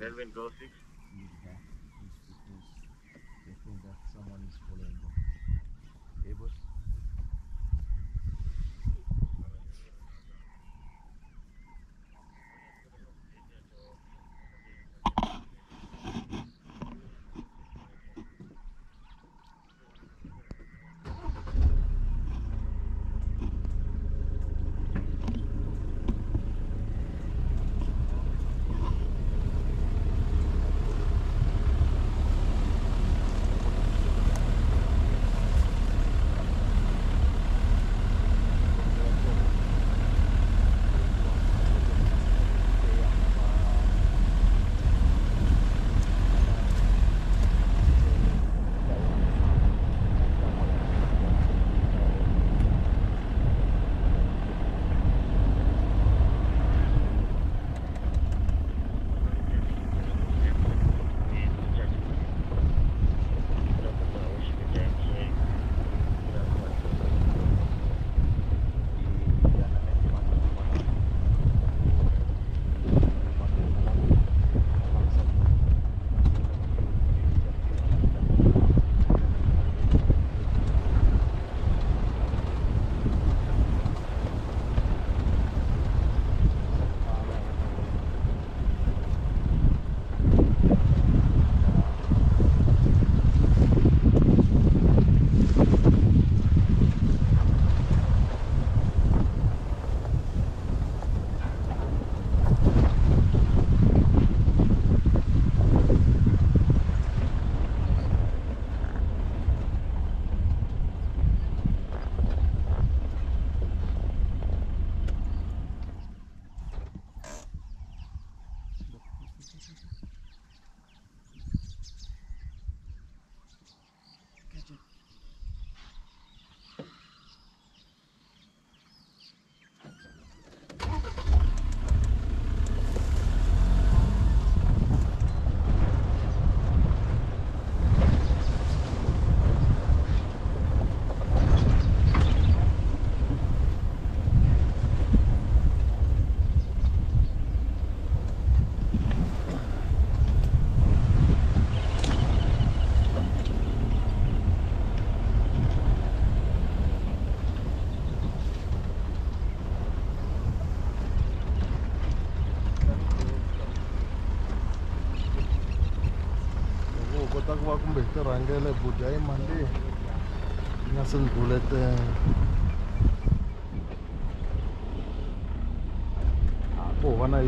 Melvin Gosick. Cancel भूल लेते हैं वो ना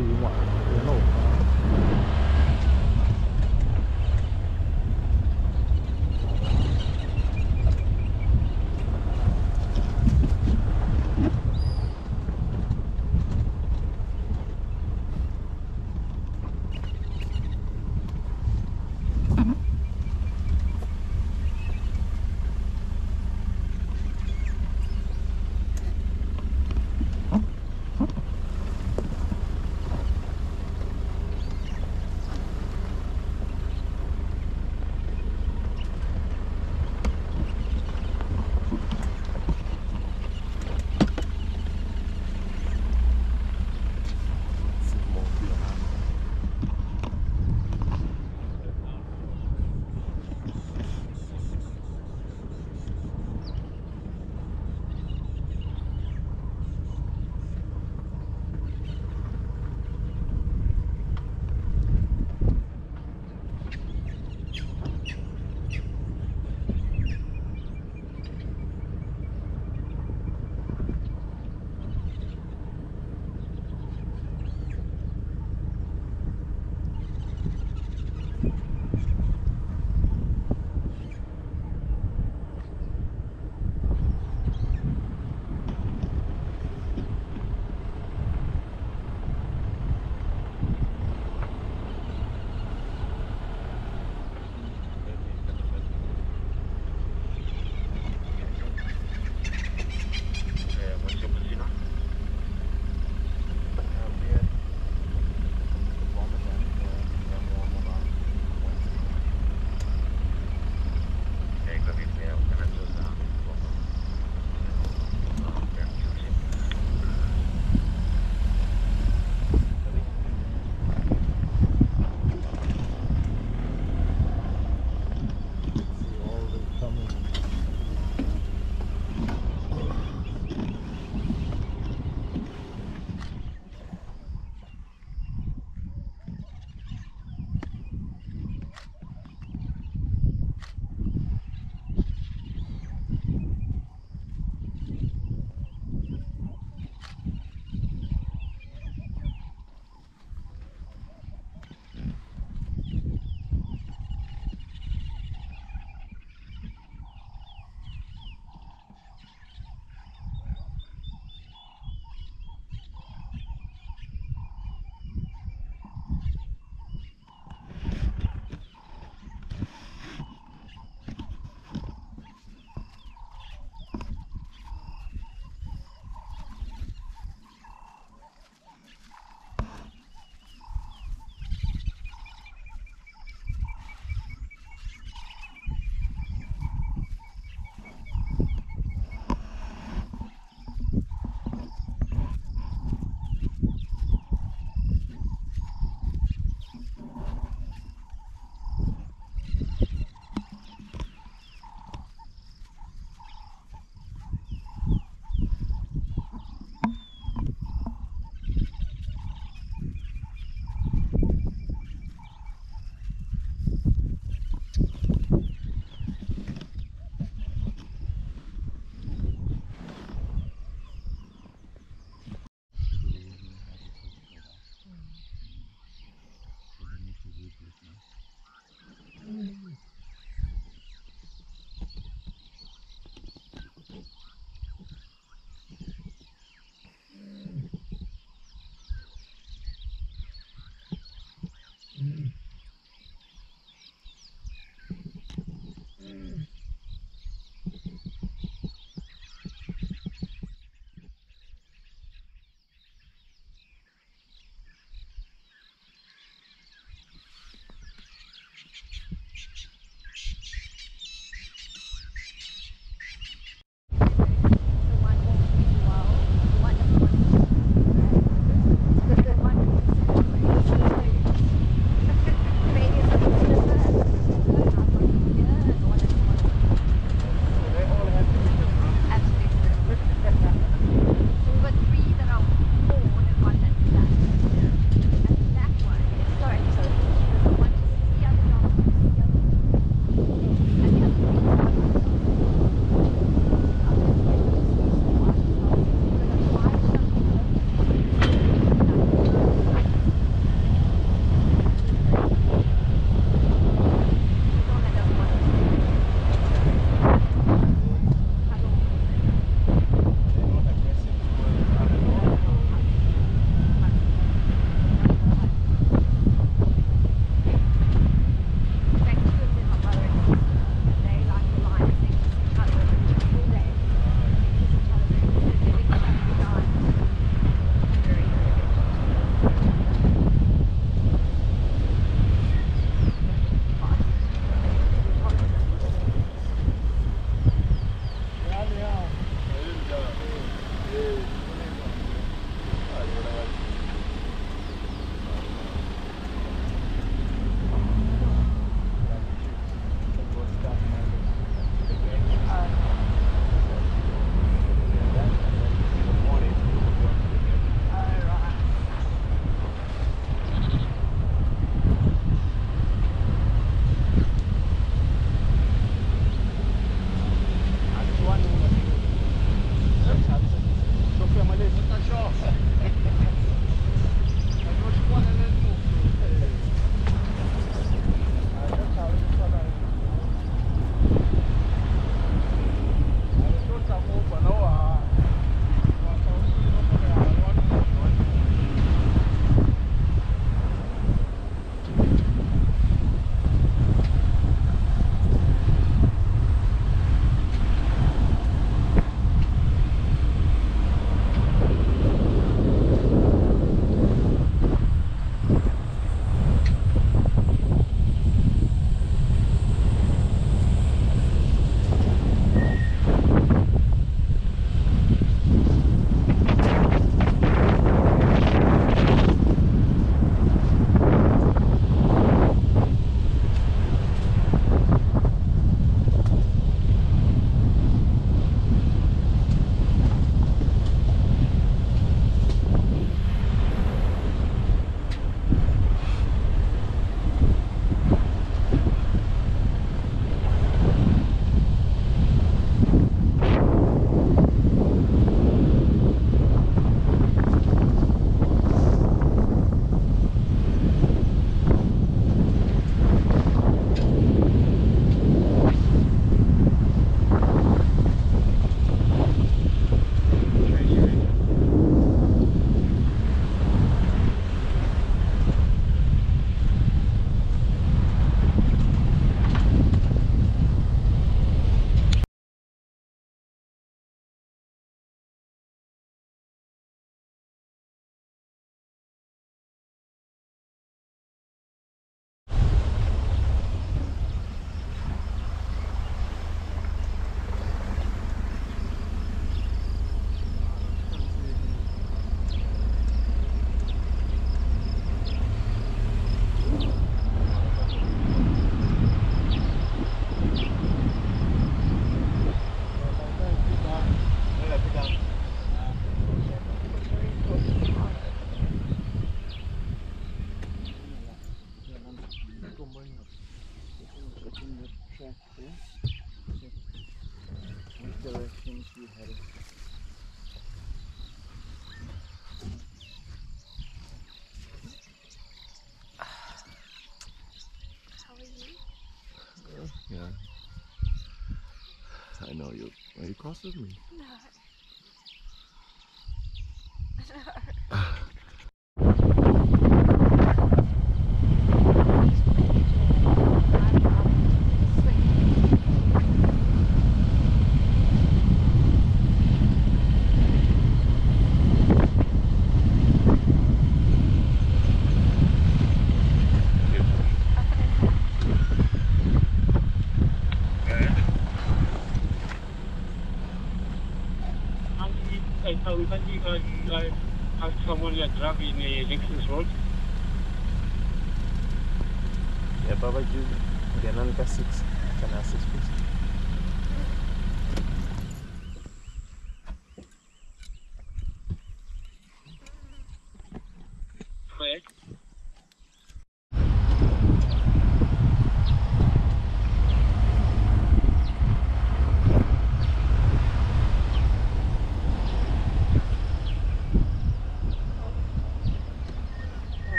you. Are you cross with me? No.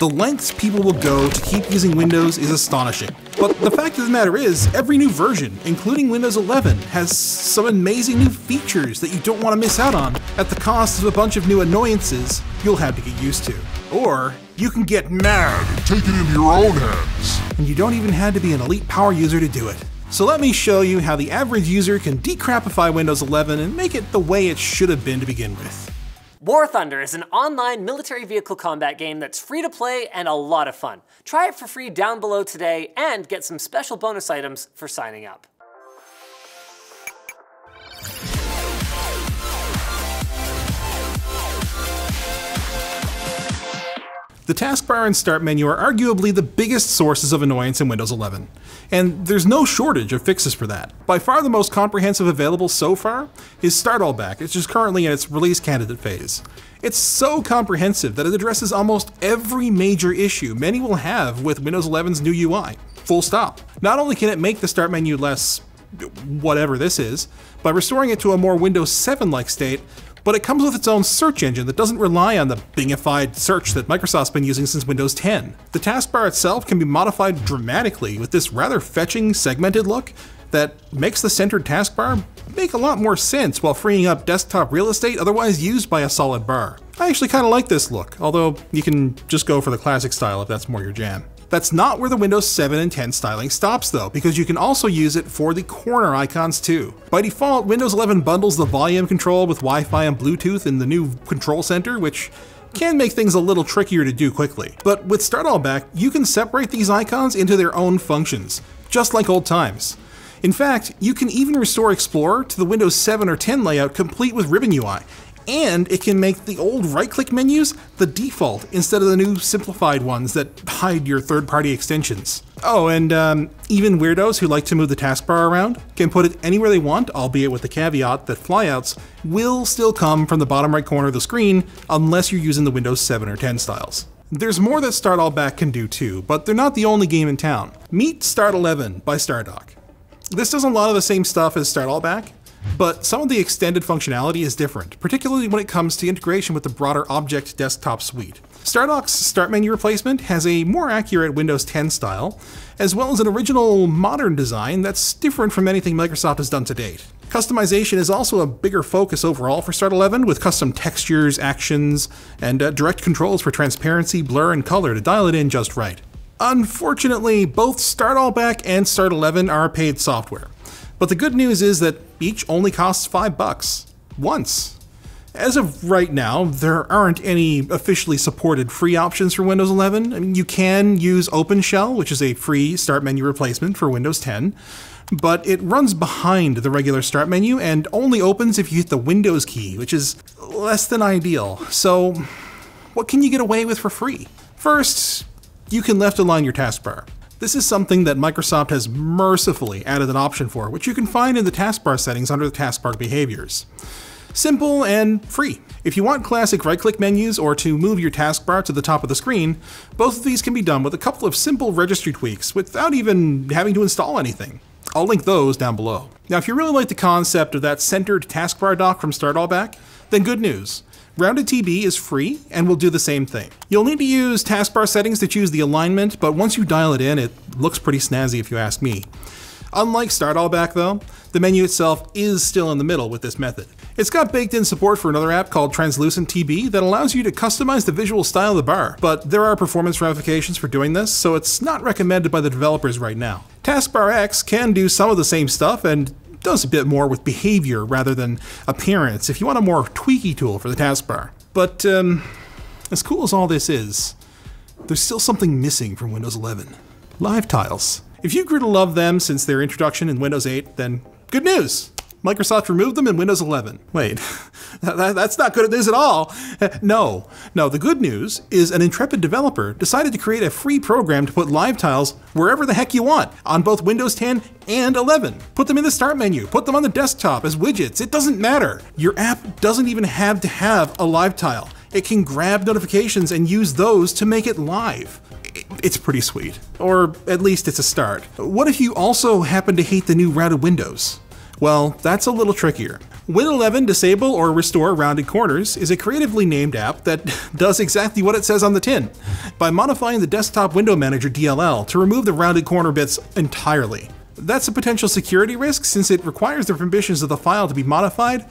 The lengths people will go to keep using Windows is astonishing. But the fact of the matter is, every new version, including Windows 11, has some amazing new features that you don't want to miss out on at the cost of a bunch of new annoyances you'll have to get used to. Or you can get mad, and Take it into your own hands. and you don't even have to be an elite power user to do it. So let me show you how the average user can decrapify Windows 11 and make it the way it should have been to begin with. War Thunder is an online military vehicle combat game that's free to play and a lot of fun. Try it for free down below today and get some special bonus items for signing up. The taskbar and start menu are arguably the biggest sources of annoyance in Windows 11, and there's no shortage of fixes for that. By far the most comprehensive available so far is Start All Back, which is currently in its release candidate phase. It's so comprehensive that it addresses almost every major issue many will have with Windows 11's new UI. Full stop. Not only can it make the start menu less whatever this is, by restoring it to a more Windows 7 like state, but it comes with its own search engine that doesn't rely on the Bingified search that Microsoft's been using since Windows 10. The taskbar itself can be modified dramatically with this rather fetching, segmented look that makes the centered taskbar make a lot more sense while freeing up desktop real estate otherwise used by a solid bar. I actually kind of like this look, although you can just go for the classic style if that's more your jam. That's not where the Windows 7 and 10 styling stops though, because you can also use it for the corner icons too. By default, Windows 11 bundles the volume control with Wi-Fi and Bluetooth in the new control center, which can make things a little trickier to do quickly. But with Start All Back, you can separate these icons into their own functions, just like old times. In fact, you can even restore Explorer to the Windows 7 or 10 layout complete with Ribbon UI, and it can make the old right-click menus the default instead of the new simplified ones that hide your third-party extensions. Oh, and um, even weirdos who like to move the taskbar around can put it anywhere they want, albeit with the caveat that flyouts will still come from the bottom right corner of the screen unless you're using the Windows 7 or 10 styles. There's more that Start All Back can do too, but they're not the only game in town. Meet Start 11 by Stardock. This does a lot of the same stuff as Start All Back, but some of the extended functionality is different, particularly when it comes to integration with the broader Object Desktop suite. Stardock's start menu replacement has a more accurate Windows 10 style, as well as an original modern design that's different from anything Microsoft has done to date. Customization is also a bigger focus overall for Start 11, with custom textures, actions, and uh, direct controls for transparency, blur, and color to dial it in just right. Unfortunately, both Start All Back and Start 11 are paid software. But the good news is that each only costs 5 bucks. Once. As of right now, there aren't any officially supported free options for Windows 11. I mean, you can use OpenShell, which is a free start menu replacement for Windows 10, but it runs behind the regular start menu and only opens if you hit the Windows key, which is less than ideal. So, what can you get away with for free? First, you can left align your taskbar. This is something that Microsoft has mercifully added an option for, which you can find in the taskbar settings under the taskbar behaviors. Simple and free. If you want classic right-click menus or to move your taskbar to the top of the screen, both of these can be done with a couple of simple registry tweaks without even having to install anything. I'll link those down below. Now if you really like the concept of that centered taskbar dock from Start All Back, then good news. Rounded TB is free and will do the same thing. You'll need to use taskbar settings to choose the alignment, but once you dial it in, it looks pretty snazzy if you ask me. Unlike Start All Back though, the menu itself is still in the middle with this method. It's got baked in support for another app called Translucent TB that allows you to customize the visual style of the bar, but there are performance ramifications for doing this, so it's not recommended by the developers right now. Taskbar X can do some of the same stuff and does a bit more with behavior rather than appearance if you want a more tweaky tool for the taskbar. But um, as cool as all this is, there's still something missing from Windows 11. Live tiles. If you grew to love them since their introduction in Windows 8, then good news! Microsoft removed them in Windows 11. Wait, that, that's not good news at all. No, no, the good news is an intrepid developer decided to create a free program to put live tiles wherever the heck you want on both Windows 10 and 11. Put them in the start menu, put them on the desktop as widgets, it doesn't matter. Your app doesn't even have to have a live tile. It can grab notifications and use those to make it live it's pretty sweet. Or at least it's a start. What if you also happen to hate the new rounded windows? Well, that's a little trickier. Win11 Disable or Restore Rounded Corners is a creatively named app that does exactly what it says on the tin, by modifying the Desktop Window Manager DLL to remove the rounded corner bits entirely. That's a potential security risk since it requires the permissions of the file to be modified,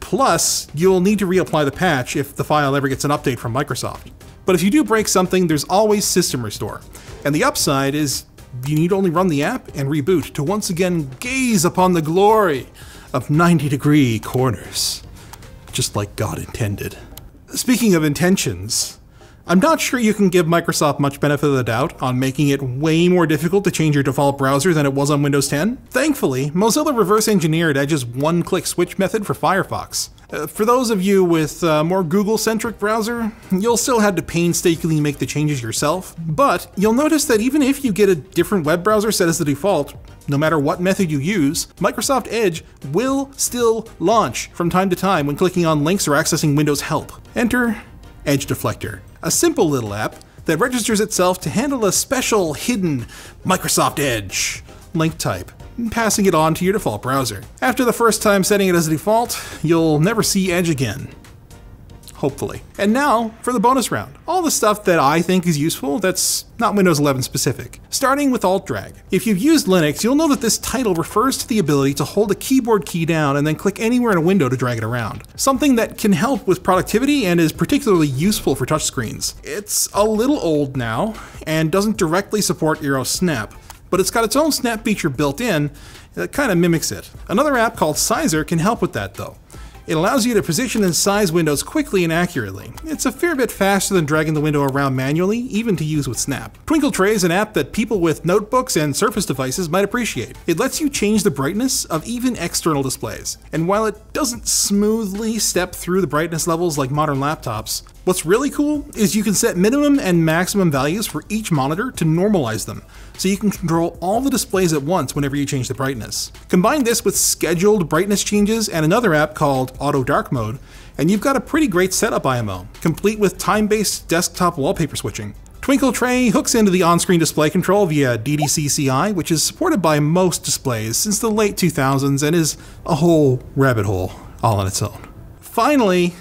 plus you'll need to reapply the patch if the file ever gets an update from Microsoft. But if you do break something, there's always System Restore, and the upside is you need only run the app and reboot to once again gaze upon the glory of 90 degree corners, just like God intended. Speaking of intentions, I'm not sure you can give Microsoft much benefit of the doubt on making it way more difficult to change your default browser than it was on Windows 10. Thankfully, Mozilla reverse engineered Edge's one click switch method for Firefox. Uh, for those of you with a more Google centric browser, you'll still have to painstakingly make the changes yourself, but you'll notice that even if you get a different web browser set as the default, no matter what method you use, Microsoft Edge will still launch from time to time when clicking on links or accessing Windows Help. Enter Edge Deflector a simple little app that registers itself to handle a special hidden Microsoft Edge link type, passing it on to your default browser. After the first time setting it as a default, you'll never see Edge again hopefully. And now for the bonus round. All the stuff that I think is useful that's not Windows 11 specific. Starting with Alt Drag. If you've used Linux, you'll know that this title refers to the ability to hold a keyboard key down and then click anywhere in a window to drag it around. Something that can help with productivity and is particularly useful for touchscreens. It's a little old now and doesn't directly support Aero Snap, but it's got its own snap feature built in that kind of mimics it. Another app called Sizer can help with that though. It allows you to position and size windows quickly and accurately. It's a fair bit faster than dragging the window around manually, even to use with Snap. Twinkle Tray is an app that people with notebooks and Surface devices might appreciate. It lets you change the brightness of even external displays, and while it doesn't smoothly step through the brightness levels like modern laptops, What's really cool is you can set minimum and maximum values for each monitor to normalize them, so you can control all the displays at once whenever you change the brightness. Combine this with scheduled brightness changes and another app called Auto Dark Mode, and you've got a pretty great setup IMO, complete with time-based desktop wallpaper switching. Twinkle Tray hooks into the on-screen display control via DDCCI, which is supported by most displays since the late 2000s and is a whole rabbit hole all on its own. Finally,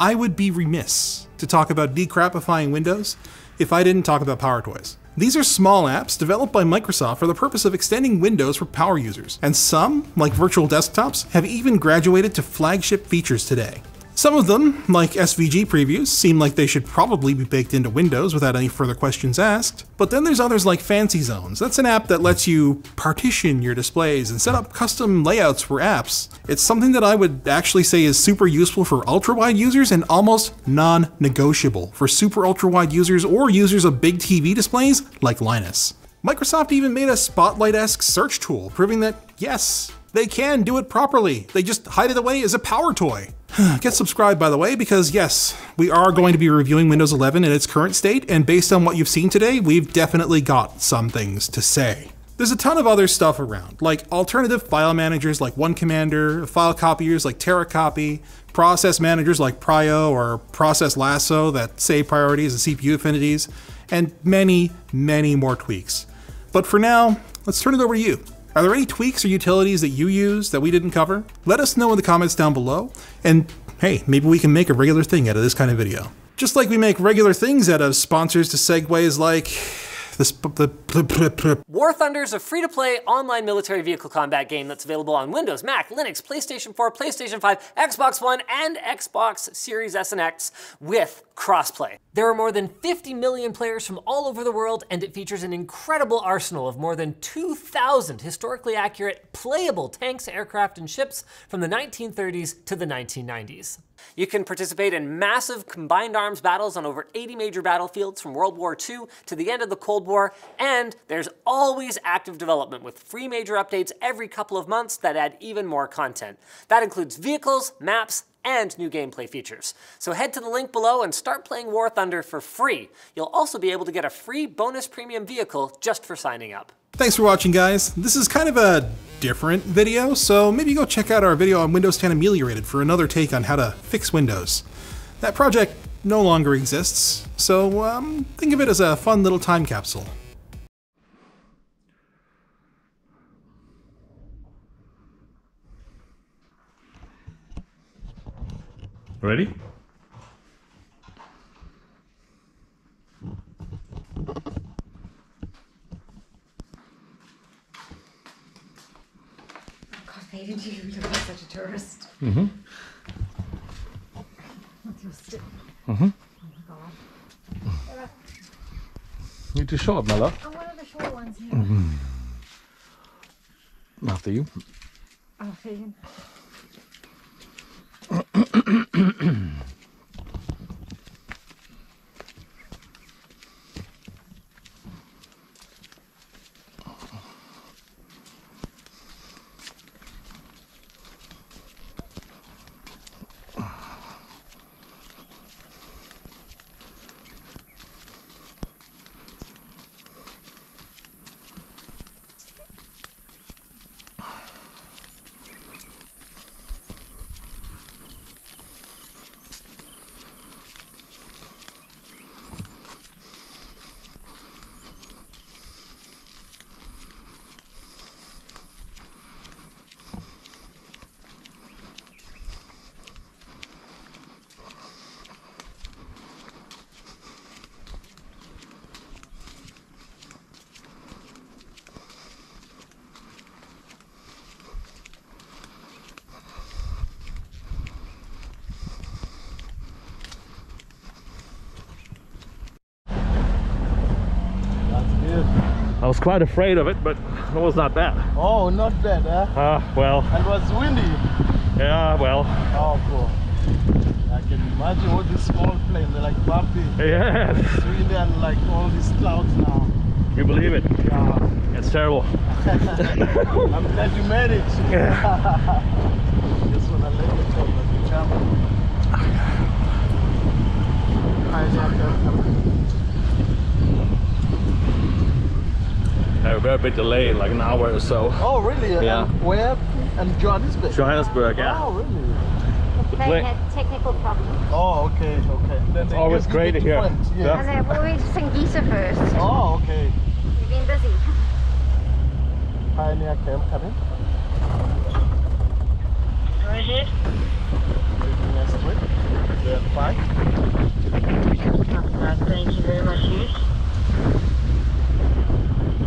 I would be remiss to talk about decrapifying Windows if I didn't talk about Power Toys. These are small apps developed by Microsoft for the purpose of extending Windows for power users, and some, like virtual desktops, have even graduated to flagship features today. Some of them, like SVG previews, seem like they should probably be baked into Windows without any further questions asked. But then there's others like Fancy Zones. That's an app that lets you partition your displays and set up custom layouts for apps. It's something that I would actually say is super useful for ultra-wide users and almost non-negotiable for super ultra-wide users or users of big TV displays like Linus. Microsoft even made a Spotlight-esque search tool, proving that, yes, they can do it properly. They just hide it away as a power toy. Get subscribed, by the way, because yes, we are going to be reviewing Windows 11 in its current state, and based on what you've seen today, we've definitely got some things to say. There's a ton of other stuff around, like alternative file managers like One Commander, file copiers like TeraCopy, process managers like Prio or Process Lasso that save priorities and CPU affinities, and many, many more tweaks. But for now, let's turn it over to you. Are there any tweaks or utilities that you use that we didn't cover? Let us know in the comments down below, and hey, maybe we can make a regular thing out of this kind of video. Just like we make regular things out of sponsors to segues like this. War Thunder is a free-to-play online military vehicle combat game that's available on Windows, Mac, Linux, PlayStation 4, PlayStation 5, Xbox One, and Xbox Series S and X with crossplay. There are more than 50 million players from all over the world, and it features an incredible arsenal of more than 2,000 historically accurate, playable tanks, aircraft, and ships from the 1930s to the 1990s. You can participate in massive combined arms battles on over 80 major battlefields from World War II to the end of the Cold War, and there's always active development with free major updates every couple of months that add even more content. That includes vehicles, maps, and new gameplay features. So head to the link below and start playing War Thunder for free. You'll also be able to get a free bonus premium vehicle just for signing up. Thanks for watching, guys. This is kind of a different video, so maybe go check out our video on Windows 10 Ameliorated for another take on how to fix Windows. That project no longer exists, so um, think of it as a fun little time capsule. Ready? You. You're such a tourist. Mm-hmm. With your stick. Mm-hmm. Oh my god. Need to show up, my love. Oh, one of the short ones here. After you. Oh, Fagan. That's good. I was quite afraid of it, but it was not bad. Oh, not bad, eh? Ah, well, And it was windy. yeah, well, Oh, cool. I can imagine all these small planes, they're like bumpy. yeah, It's windy and like all these clouds now. you believe it. Yeah. It's terrible. I'm glad you made it. Just wanna let you talk about the camera. Coming? We're a bit delayed, like an hour or so. Oh, really? Yeah. And where? And Johannesburg? Johannesburg, yeah. Oh, really? The plane plane plane- had technical problems. Oh, okay, okay. Then It's always great give to it hear. friends, Yeah. And they've always Singisa first. Oh, okay. You've been busy. Pioneer Camp coming. Go ahead. Taking us quick. They're. Thank you very much, Hughes.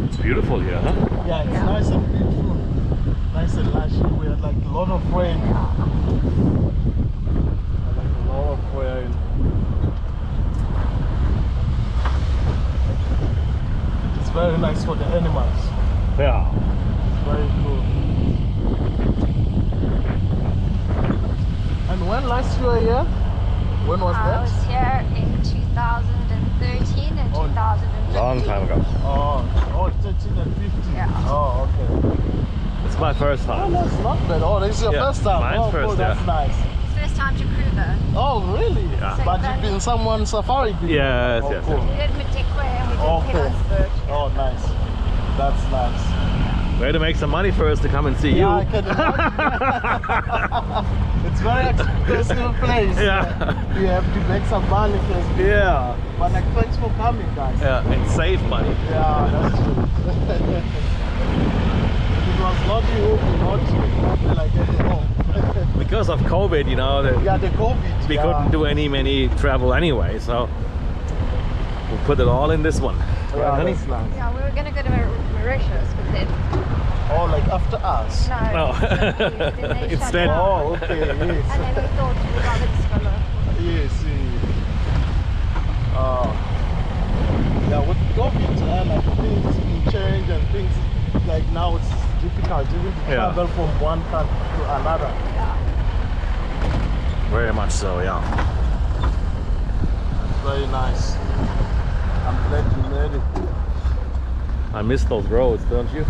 It's beautiful here, huh? Yeah, it's nice and beautiful. Nice and lush. We had like a lot of rain. Like a lot of rain. It's very nice for the animals. Yeah. It's very cool. And when last you were here? When was I that? was here in 2013 and Oh, 2015. Long time ago. Oh, oh, 13 and 15. Yeah. Oh, okay. It's my first Oh, time. that's not bad. Oh, this is your Yeah, first time. mine's oh, first, cool. That's yeah. nice. First time to Kruger. Oh, really? Yeah. So But you've been someone safari before? Yes, oh, yes, cool. We did Madikwe and we did Okay. Pilanesberg. Oh, nice. That's nice. Way to make some money for us to come and see Yeah, I you. can it's very expensive place. Yeah. You have to make some money first. yeah. But like, thanks for coming, guys. Yeah, and save money. Yeah, that's true. it was not you, it not be like at home. Because of COVID, you know, the, yeah, the COVID. we yeah. couldn't do any many travel anyway, so we'll put it all in this one. Yeah, Right, honey? nice. Yeah, we were going to go to Mauritius, but then Oh, like after us. no. No. then Instead. Oh, okay, yes. And then we thought we'd rather just go local. Yes, yes. Uh, yeah, with COVID, uh, like things can change and things like now it's difficult even to Yeah. travel from one country to another. Very much so, yeah. That's Very nice. I'm glad you made it. I miss those roads, don't you?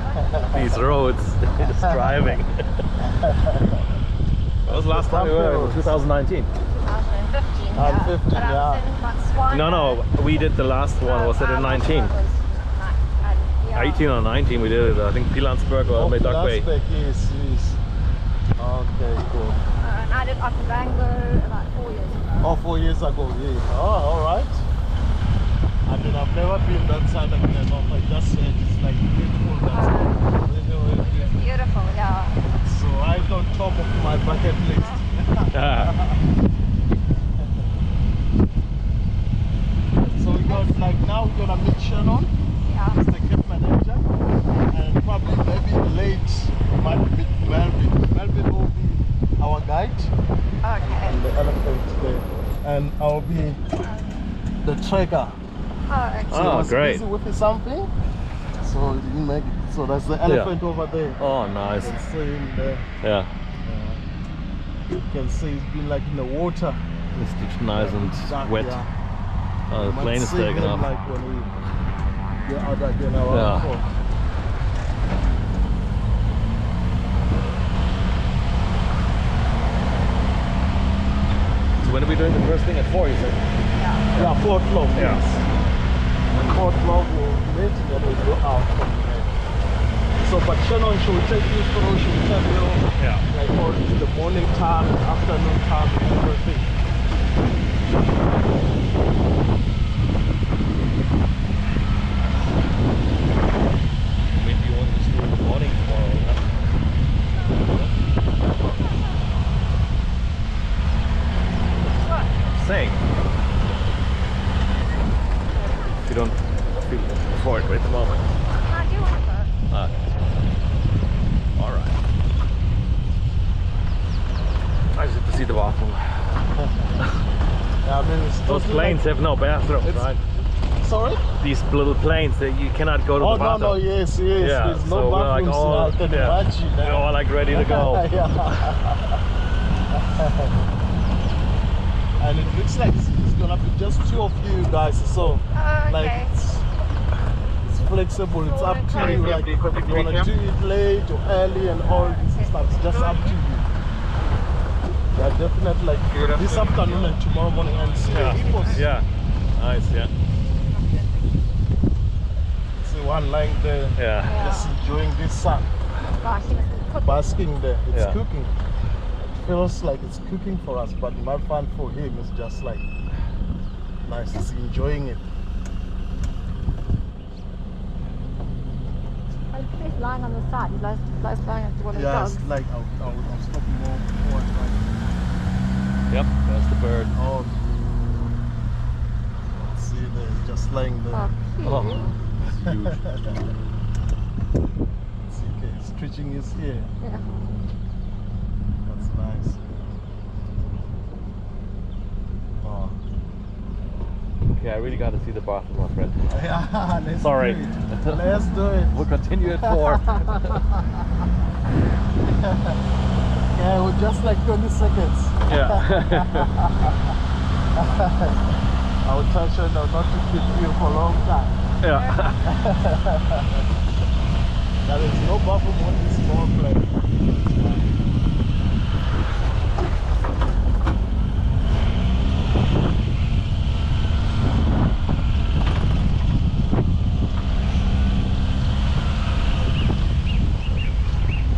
These roads, just driving. that was the last time we were in 2019. 2015. Ah, yeah. 15, But I was yeah. in No, no, we did the last one, was it in 19? 18 or 19 we did it, I think Pilanesberg or Oh, Madikwe. Plastic, yes, yes. Okay, cool. Uh, and I did Okavango about four years ago. Oh, four years ago, yeah. Oh, all right. I mean, I've never been that side of the north. I just said it's like beautiful. That's really, really beautiful. Beautiful, yeah. So right on top of my bucket list. So we got like now we're gonna meet Shannon, Yeah. he's the camp manager, and probably maybe late we might meet Melvin. Melvin will be our guide Okay. and the elephant today, and I'll be the tracker. Oh, okay. So Oh, was great. busy with something, so he didn't make it. So that's the elephant over there. oh, You nice. can see him there. Yeah, uh, You can see he's been like in the water. it's nice and Dark, wet. Yeah. Oh, the plane is see taking him off. Like when we get out again around Yeah. four. So when are we doing the first thing at 4, you said? Yeah, four o'clock. Yeah. Yes. And four o'clock we'll meet then we'll go out from there. So, but Shannon, she will take you through. She will tell you Yeah. like all the morning time, afternoon time, everything. Maybe you want to just do it in the morning tomorrow. Saying. You don't feel for at the moment. I do want to. Ah. All right. I just have to see the bathroom. Yeah, I mean, it's Those totally planes have no bathrooms, It's- right? Sorry? These little planes that you cannot go to Oh the no, bathroom. no, no, yes, yes. Yeah, There's so no we're like bathrooms. Oh, all, I can yeah, imagine. They're all like ready to go. yeah. and it looks like it's, it's gonna be just two of you guys, so Oh, like okay. it's, it's flexible. It's up to you. Like if you wanna do it late or early and all this stuff. It's just up to you. Yeah, definitely like Good this afternoon and tomorrow morning and see the hippos. Yeah. Nice, yeah. See one lying there Yeah. just enjoying this sun. Gosh, he must be cooking. basking there. It's Yeah. cooking. It feels like it's cooking for us, but my fun for him is just like nice. He's enjoying it. He's lying on the side. He lies, lies lying on one of the Yeah, dogs. it's like I'll, I'll, I'll stop more. more and Yep, that's the bird. like, oh, see there, just laying there. Oh. Oh, it's huge. See, okay, stretching his ear. Yeah. That's nice. Oh. Okay, I really got to see the bathroom, my friend. Yeah, let's Sorry. do it. Let's do it. We'll continue at four. Yeah, we're just like 20 seconds. yeah. I will try you not to keep you for a long time. yeah. There is no bathroom on this small plane.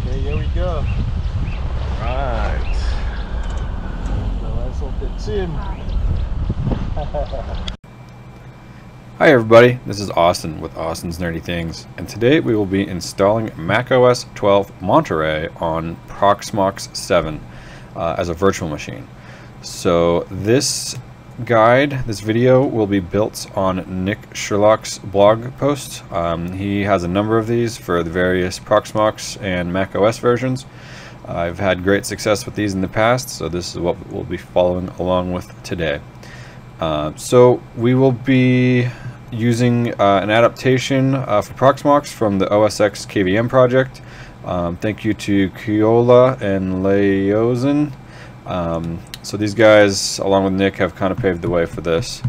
Okay, here we go. Right. The rest of the team. Hi everybody, this is Austin with Austin's Nerdy Things, and today we will be installing macOS 12 Monterey on Proxmox 7 uh, as a virtual machine. So this guide, this video, will be built on Nick Sherlock's blog post. Um, he has a number of these for the various Proxmox and macOS versions. I've had great success with these in the past, so this is what we'll be following along with today. Uh, so we will be using uh, an adaptation uh, for Proxmox from the OSX KVM project. Um, thank you to Kholia and Leoyzen. Um, so these guys, along with Nick, have kind of paved the way for this.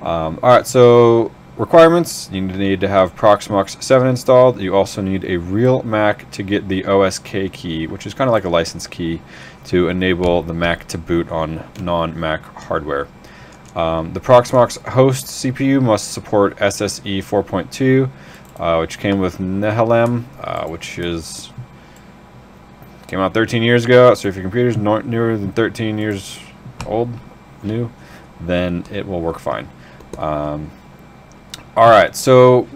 Um, all right, so requirements: you need to have Proxmox 7 installed. You also need a real Mac to get the OSK key, which is kind of like a license key to enable the Mac to boot on non-Mac hardware. Um, the Proxmox host CPU must support SSE 4.2, uh, which came with Nehalem, uh, which is came out 13 years ago. So if your computer's no, newer than 13 years old, new, then it will work fine. Um, all right, so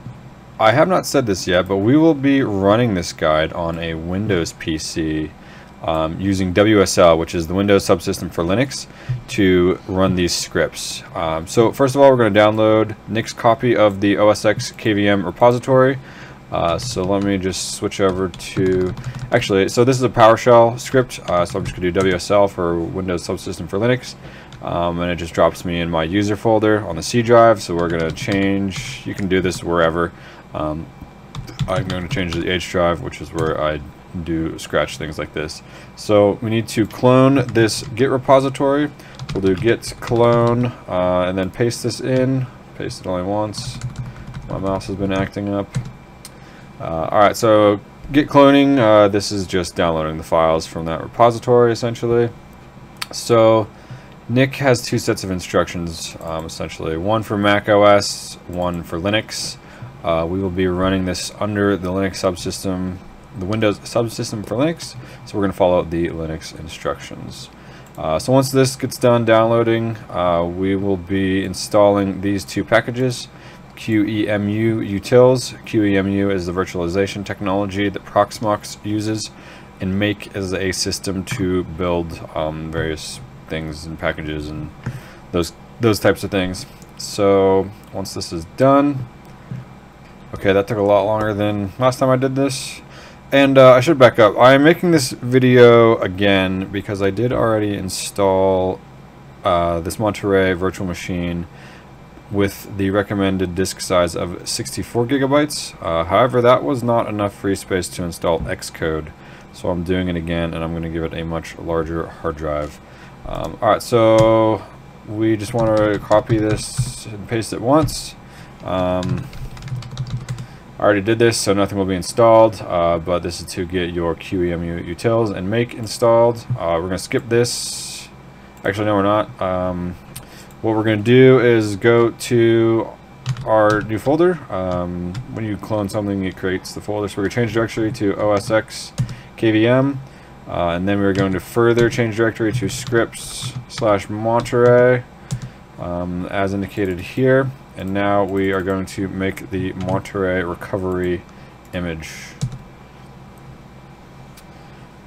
I have not said this yet, but we will be running this guide on a Windows PC um, using WSL, which is the Windows subsystem for Linux, to run these scripts. Um, so first of all, we're going to download Nick's copy of the OSX KVM repository. Uh, so let me just switch over to, actually, so this is a PowerShell script, uh, so I'm just going to do WSL for Windows subsystem for Linux. Um, and it just drops me in my user folder on the C drive. So we're going to change, you can do this wherever. Um, I'm going to change the H drive, which is where I do scratch things like this. So we need to clone this Git repository. We'll do git clone uh, and then paste this in. Paste it only once. My mouse has been acting up. Uh, Alright, so git cloning, uh, this is just downloading the files from that repository essentially. So Nick has two sets of instructions um, essentially, one for Mac OS, one for Linux. Uh, we will be running this under the Linux subsystem, the Windows subsystem for Linux, so we're going to follow the Linux instructions. Uh, so once this gets done downloading, uh, we will be installing these two packages, QEMU utils. QEMU is the virtualization technology that Proxmox uses, and Make is a system to build um, various things and packages and those those types of things. So once this is done, okay, that took a lot longer than last time I did this. And uh, I should back up. I'm making this video again because I did already install uh, this Monterey virtual machine with the recommended disk size of 64 gigabytes. Uh, however, that was not enough free space to install Xcode. So I'm doing it again and I'm going to give it a much larger hard drive. Um, Alright, so we just want to copy this and paste it once. Um, Already did this, so nothing will be installed, uh, but this is to get your QEMU utils and make installed. Uh, we're going to skip this Actually, no, we're not. Um, what we're going to do is go to our new folder. Um, when you clone something, it creates the folder. So we're going to change directory to OSX KVM. Uh, and then we're going to further change directory to scripts slash Monterey um, as indicated here. And now we are going to make the Monterey recovery image.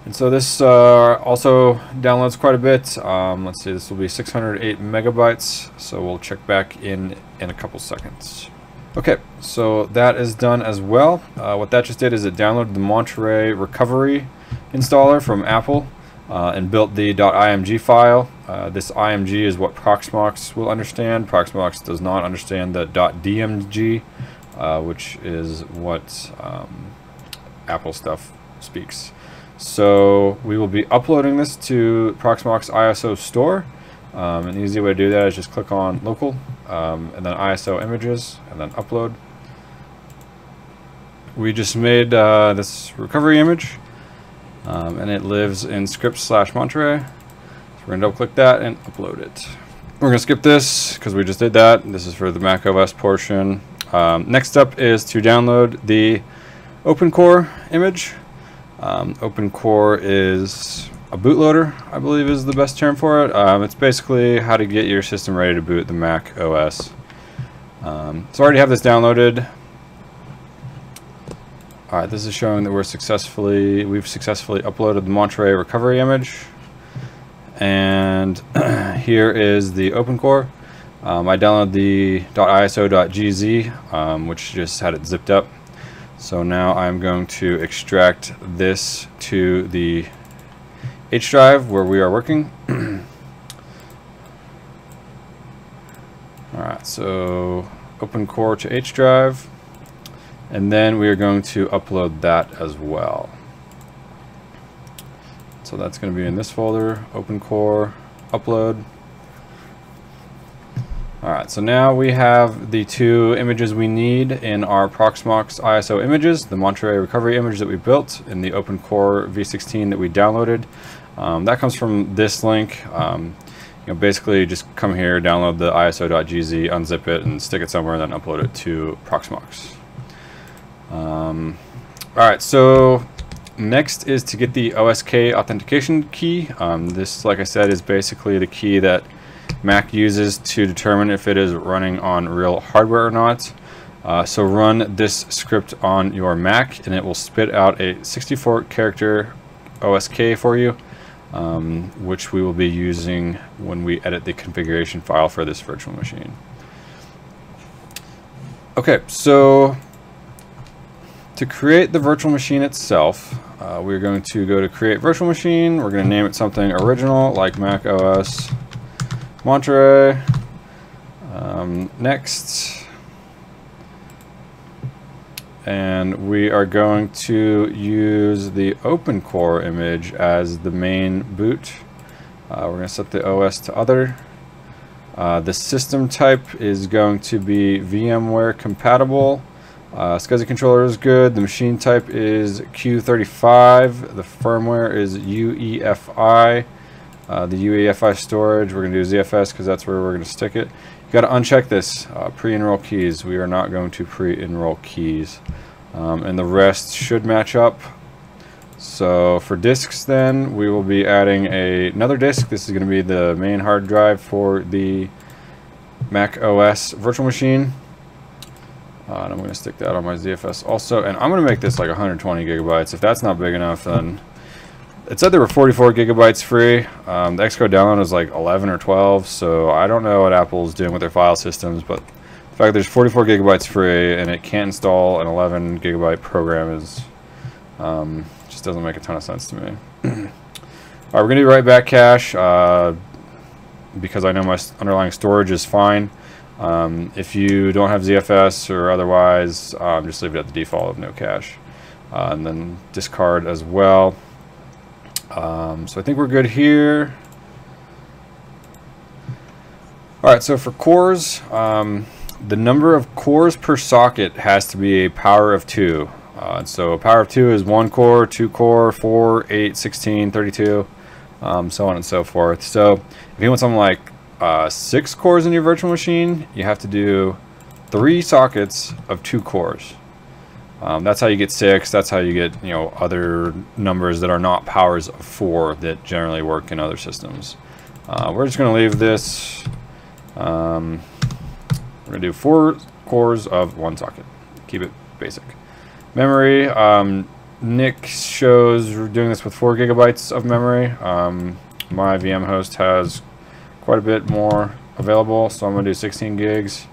And so this uh, also downloads quite a bit. Um, let's see, this will be 608 megabytes. So we'll check back in in a couple seconds. Okay, so that is done as well. Uh, what that just did is it downloaded the Monterey recovery installer from Apple uh, and built the .img file. Uh, this img is what Proxmox will understand. Proxmox does not understand the .dmg, uh, which is what um, Apple stuff speaks. So we will be uploading this to Proxmox ISO store. Um, an easy way to do that is just click on local um, and then ISO images and then upload. We just made uh, this recovery image um, and it lives in scripts slash Monterey. So we're to double click that and upload it. We're to skip this because we just did that. This is for the Mac OS portion. Um, next up is to download the OpenCore image. Um, OpenCore is a bootloader, I believe is the best term for it. Um, it's basically how to get your system ready to boot the Mac OS. Um, so I already have this downloaded. Alright, this is showing that we're successfully, we've successfully uploaded the Monterey recovery image. And here is the OpenCore. Um, I downloaded the .iso.gz, um, which just had it zipped up. So now I'm going to extract this to the H drive where we are working. Alright, so OpenCore to H drive. And then we are going to upload that as well. So that's going to be in this folder, OpenCore, upload. Alright, so now we have the two images we need in our Proxmox ISO images, the Monterey recovery image that we built and the OpenCore v16 that we downloaded. Um, that comes from this link. Um, you know, basically just come here, download the iso.gz, unzip it, and stick it somewhere, and then upload it to Proxmox. Um, Alright, so next is to get the OSK authentication key. Um, this, like I said, is basically the key that Mac uses to determine if it is running on real hardware or not. Uh, so run this script on your Mac and it will spit out a 64 character OSK for you, um, which we will be using when we edit the configuration file for this virtual machine. Okay, so to create the virtual machine itself, uh, we're going to go to create virtual machine. We're going to name it something original like Mac OS Monterey. Um, next. And we are going to use the OpenCore image as the main boot. Uh, we're going to set the OS to other. Uh, the system type is going to be VMware compatible. Uh, SCSI controller is good. The machine type is Q35. The firmware is UEFI. Uh, the UEFI storage, we're going to do ZFS because that's where we're going to stick it. You got to uncheck this, uh, pre-enroll keys. We are not going to pre-enroll keys. Um, and the rest should match up. So for disks then, we will be adding a, another disk. This is going to be the main hard drive for the Mac OS virtual machine. Uh, and I'm going to stick that on my ZFS also. And I'm going to make this like 120 gigabytes. If that's not big enough, then it said there were 44 gigabytes free. Um, the Xcode download was like 11 or 12, so I don't know what Apple's doing with their file systems, but the fact there's 44 gigabytes free and it can't install an 11 gigabyte program is um, just doesn't make a ton of sense to me. All right, we're gonna do write back cache uh, because I know my underlying storage is fine. Um, if you don't have ZFS or otherwise, um, just leave it at the default of no cache. Uh, and then discard as well. Um, so I think we're good here. Alright, so for cores, um, the number of cores per socket has to be a power of 2. Uh, so a power of 2 is 1 core, 2 core, 4, 8, 16, 32. um, so on and so forth. So if you want something like uh, six cores in your virtual machine, you have to do three sockets of two cores. Um, that's how you get six. That's how you get you know other numbers that are not powers of four that generally work in other systems. Uh, we're just going to leave this. Um, we're going to do four cores of one socket. Keep it basic. Memory. Um, Nick shows we're doing this with four gigabytes of memory. Um, my VM host has quite a bit more available, so I'm going to do 16 gigs.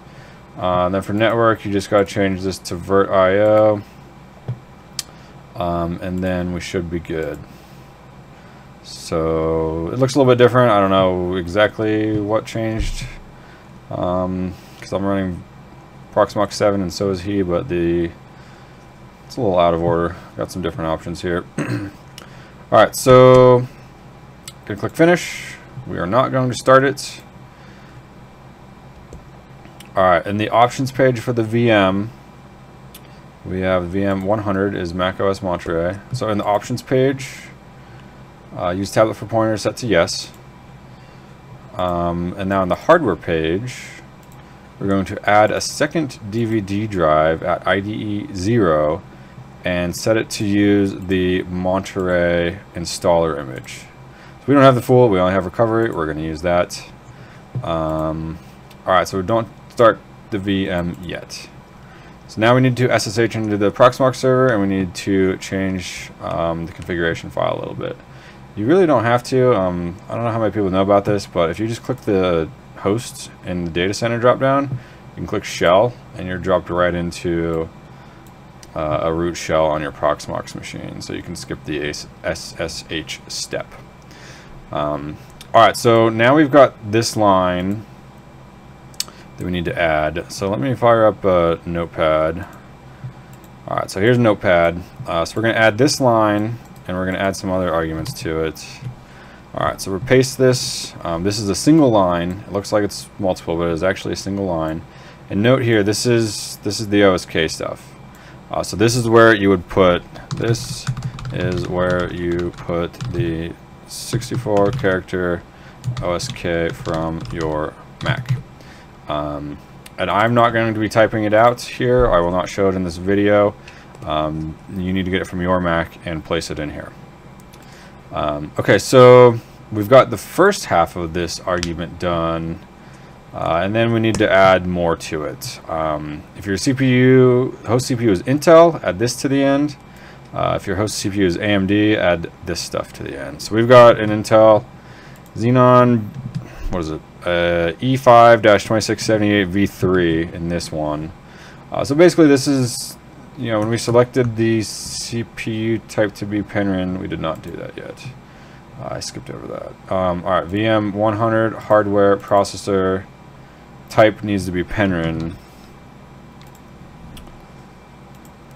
Uh, then for network, you just got to change this to VirtIO. Um, and then we should be good. So it looks a little bit different. I don't know exactly what changed because um, I'm running Proxmox 7 and so is he, but the it's a little out of order. Got some different options here. Alright, so gonna click finish. We are not going to start it. Alright, in the options page for the VM, we have VM 100 is macOS Monterey. So in the options page, uh, use tablet for pointer set to yes. Um, and now in the hardware page, we're going to add a second DVD drive at IDE 0 and set it to use the Monterey installer image. So we don't have the full, we only have recovery. We're going to use that. Um, Alright, so don't start the VM yet. So now we need to SSH into the Proxmox server and we need to change um, the configuration file a little bit. You really don't have to. Um, I don't know how many people know about this, but if you just click the host in the data center dropdown, you can click shell and you're dropped right into uh, a root shell on your Proxmox machine. So you can skip the SSH step. Um, Alright, so now we've got this line that we need to add. So let me fire up a notepad. Alright, so here's notepad. Uh, so we're going to add this line and we're going to add some other arguments to it. Alright, so we'll paste this. Um, this is a single line. It looks like it's multiple, but it's actually a single line. And note here, this is this is the OSK stuff. Uh, so this is where you would put, this is where you put the 64 character OSK from your Mac. Um, and I'm not going to be typing it out here. I will not show it in this video. Um, you need to get it from your Mac and place it in here. Um, okay, so we've got the first half of this argument done. Uh, and then we need to add more to it. Um, if your CPU, host CPU is Intel, add this to the end. Uh, if your host CPU is AMD, add this stuff to the end. So we've got an Intel Xenon, what is it, uh, E5-2678V3 in this one. Uh, so basically this is, you know, when we selected the CPU type to be Penryn, we did not do that yet. I skipped over that. Um, Alright, VM 100 hardware processor type needs to be Penryn.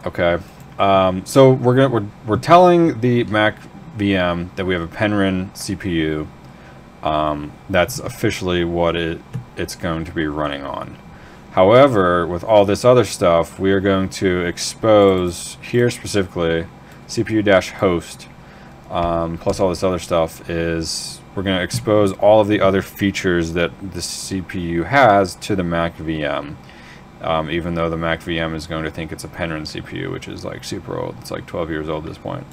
Okay. Um, so we're gonna we're we're telling the Mac VM that we have a Penryn CPU. Um, that's officially what it it's going to be running on. However, with all this other stuff, we are going to expose here specifically CPU-host um, plus all this other stuff is we're going to expose all of the other features that the CPU has to the Mac VM. Um, even though the Mac VM is going to think it's a Penryn CPU, which is like super old. It's like 12 years old at this point.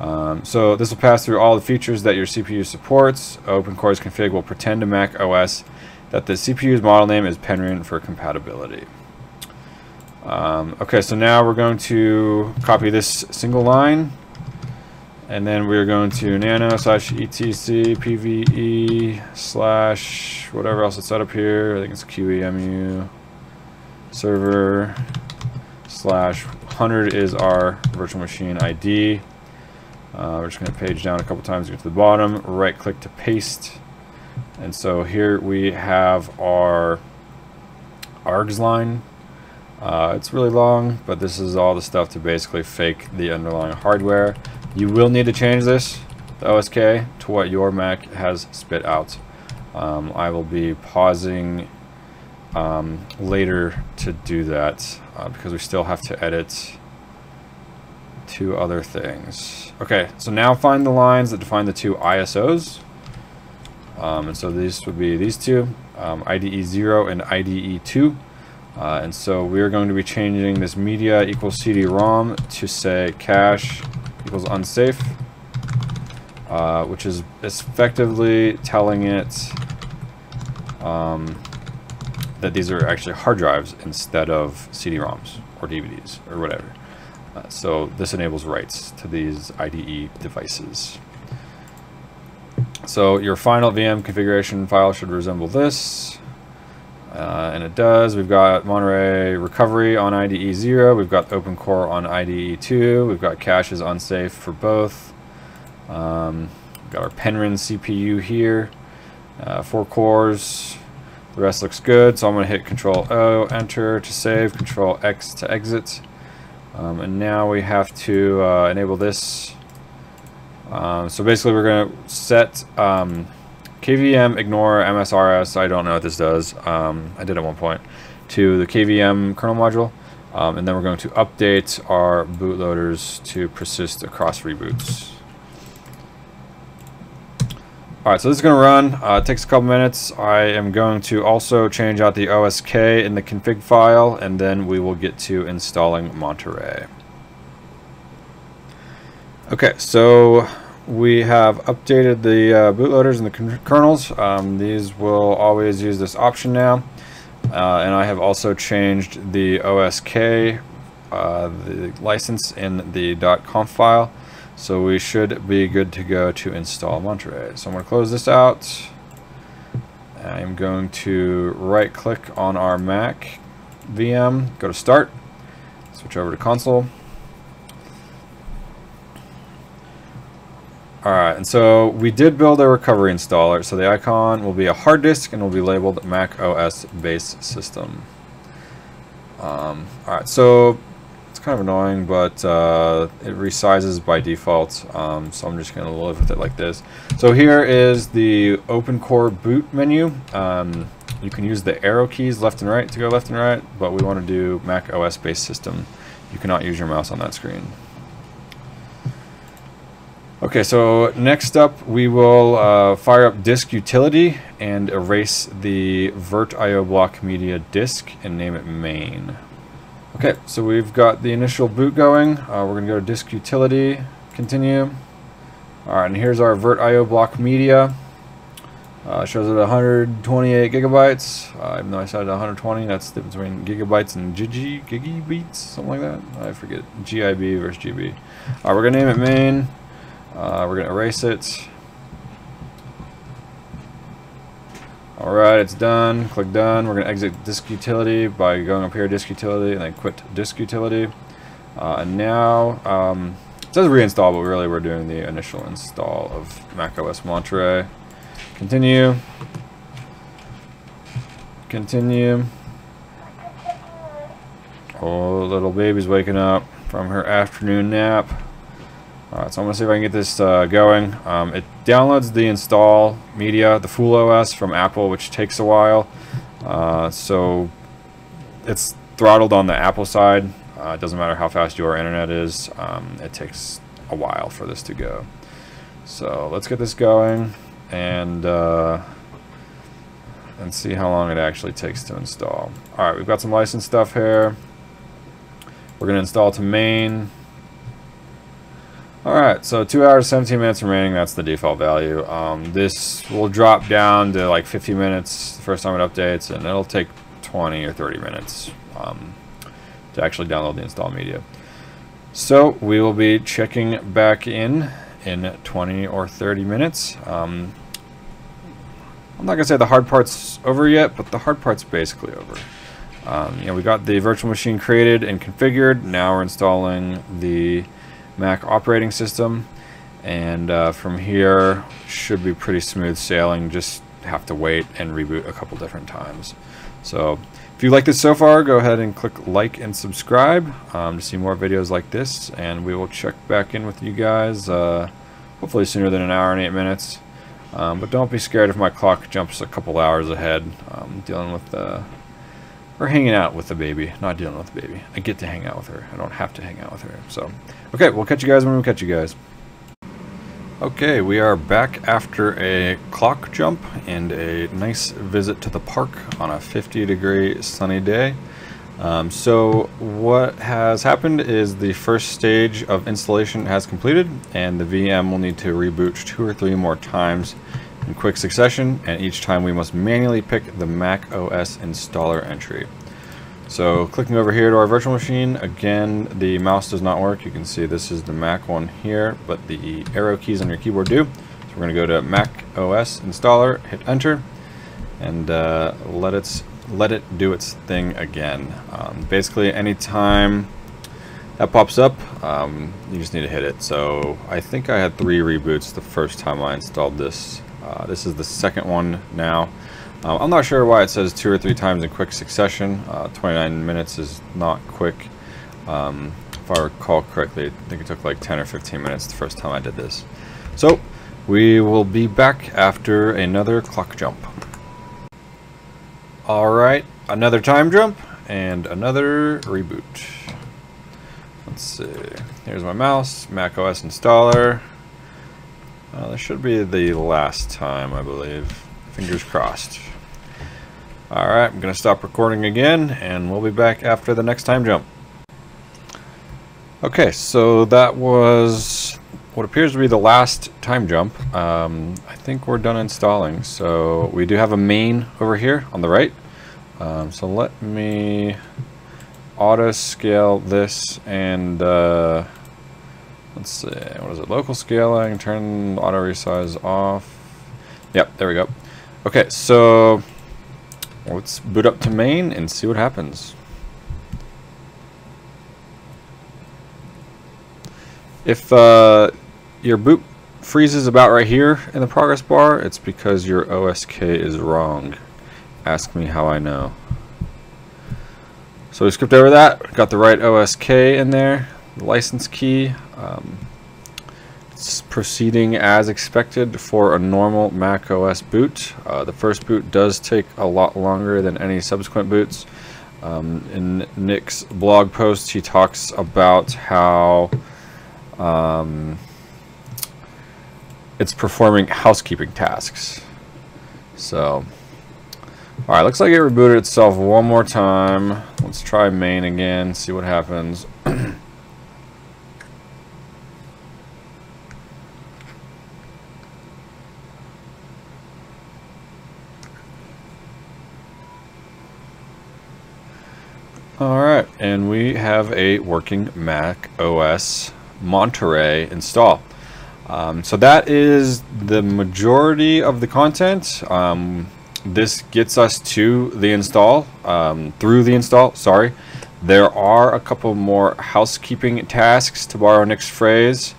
Um, so this will pass through all the features that your CPU supports. OpenCore's config will pretend to Mac OS that the CPU's model name is Penryn for compatibility. Um, okay, so now we're going to copy this single line and then we're going to nano slash etc pve slash whatever else it's set up here. I think it's QEMU server slash 100 is our virtual machine ID. Uh, we're just going to page down a couple times to get to the bottom, right click to paste. And so here we have our args line. Uh, it's really long, but this is all the stuff to basically fake the underlying hardware. You will need to change this, the OSK, to what your Mac has spit out. Um, I will be pausing um, later to do that uh, because we still have to edit two other things. Okay, so now find the lines that define the two ISOs. Um, and so these would be these two, um, IDE 0 and IDE 2. Uh, and so we're going to be changing this media equals CD-ROM to say cache equals unsafe, uh, which is effectively telling it um, that these are actually hard drives instead of CD-ROMs or DVDs or whatever. Uh, so this enables writes to these IDE devices. So your final VM configuration file should resemble this. Uh, and it does. We've got Monterey recovery on IDE 0. We've got OpenCore on IDE 2. We've got caches unsafe for both. Um, we've got our Penryn CPU here. Uh, four cores. The rest looks good. So I'm going to hit Control O, Enter to save, Control X to exit. Um, and now we have to uh, enable this. Um, so basically we're going to set um, KVM ignore MSRS. I don't know what this does. Um, I did at one point to the KVM kernel module. Um, and then we're going to update our bootloaders to persist across reboots. Alright, so this is going to run. Uh, it takes a couple minutes. I am going to also change out the OSK in the config file, and then we will get to installing Monterey. Okay, so we have updated the uh, bootloaders and the kernels. Um, these will always use this option now. Uh, and I have also changed the OSK, uh, the license in the .conf file. So we should be good to go to install Monterey. So I'm going to close this out. I'm going to right click on our Mac VM, go to start, switch over to console. Alright, and so we did build a recovery installer. So the icon will be a hard disk and will be labeled Mac OS base system. Um, Alright, so kind of annoying, but uh, it resizes by default, um, so I'm just going to live with it like this. So here is the OpenCore boot menu. Um, you can use the arrow keys left and right to go left and right, but we want to do Mac OS based system. You cannot use your mouse on that screen. Okay, so next up we will uh, fire up disk utility and erase the virt.io block media disk and name it main. Okay, so we've got the initial boot going. Uh, we're going to go to disk utility, continue. Alright, and here's our virt.io block media. Uh, shows it 128 gigabytes, uh, even though I said 120, that's the difference between gigabytes and gigi, gigabeats, something like that. I forget, GIB versus GB. Alright, we're going to name it main. Uh, we're going to erase it. Alright, it's done. Click done. We're going to exit disk utility by going up here, disk utility, and then quit disk utility. Uh, and now, um, it says reinstall, but really we're doing the initial install of macOS Monterey. Continue. Continue. Oh, little baby's waking up from her afternoon nap. Alright, so I'm going to see if I can get this uh, going. Um, it downloads the install media, the full OS from Apple, which takes a while. Uh, so it's throttled on the Apple side. Uh, it doesn't matter how fast your internet is. Um, it takes a while for this to go. So let's get this going and uh, and see how long it actually takes to install. Alright, we've got some license stuff here. We're going to install to main. Alright, so 2 hours 17 minutes remaining, that's the default value. Um, this will drop down to like 50 minutes the first time it updates, and it'll take 20 or 30 minutes um, to actually download the install media. So we will be checking back in in 20 or 30 minutes. Um, I'm not going to say the hard part's over yet, but the hard part's basically over. Um, you know, we got the virtual machine created and configured. Now we're installing the Mac operating system. And uh, from here, should be pretty smooth sailing. Just have to wait and reboot a couple different times. So if you like this so far, go ahead and click like and subscribe um, to see more videos like this. And we will check back in with you guys, uh, hopefully sooner than an hour and eight minutes. Um, but don't be scared if my clock jumps a couple hours ahead. I'm dealing with uh, or hanging out with the baby, not dealing with the baby. I get to hang out with her. I don't have to hang out with her. So, okay, we'll catch you guys when we catch you guys. Okay, we are back after a clock jump and a nice visit to the park on a 50 degree sunny day. Um, so what has happened is the first stage of installation has completed and the VM will need to reboot two or three more times in quick succession and each time we must manually pick the Mac OS installer entry. So clicking over here to our virtual machine, again the mouse does not work. You can see this is the Mac one here, but the arrow keys on your keyboard do. So we're going to go to Mac OS installer, hit enter, and uh, let it let it do its thing again. Um, basically, anytime that pops up, um, you just need to hit it. So I think I had three reboots the first time I installed this. Uh, this is the second one now. Um, I'm not sure why it says two or three times in quick succession. Uh, 29 minutes is not quick. Um, if I recall correctly, I think it took like 10 or 15 minutes the first time I did this. So, we will be back after another clock jump. Alright, another time jump and another reboot. Let's see. Here's my mouse, Mac OS installer. Uh, this should be the last time, I believe. Fingers crossed. Alright, I'm going to stop recording again, and we'll be back after the next time jump. Okay, so that was what appears to be the last time jump. Um, I think we're done installing, so we do have a main over here on the right. Um, so let me auto scale this and uh, let's see, what is it, local scaling, turn auto resize off. Yep, there we go. Okay, so let's boot up to main and see what happens. If uh, your boot freezes about right here in the progress bar, it's because your OSK is wrong. Ask me how I know. So we skipped over that, got the right OSK in there, the license key. Um, it's proceeding as expected for a normal Mac OS boot. Uh, the first boot does take a lot longer than any subsequent boots. Um, in Nick's blog post, he talks about how um, it's performing housekeeping tasks. So, alright, looks like it rebooted itself one more time. Let's try main again, see what happens. Alright, and we have a working Mac OS Monterey install. Um, so that is the majority of the content. Um, this gets us to the install, um, through the install, sorry. There are a couple more housekeeping tasks, to borrow Nick's phrase,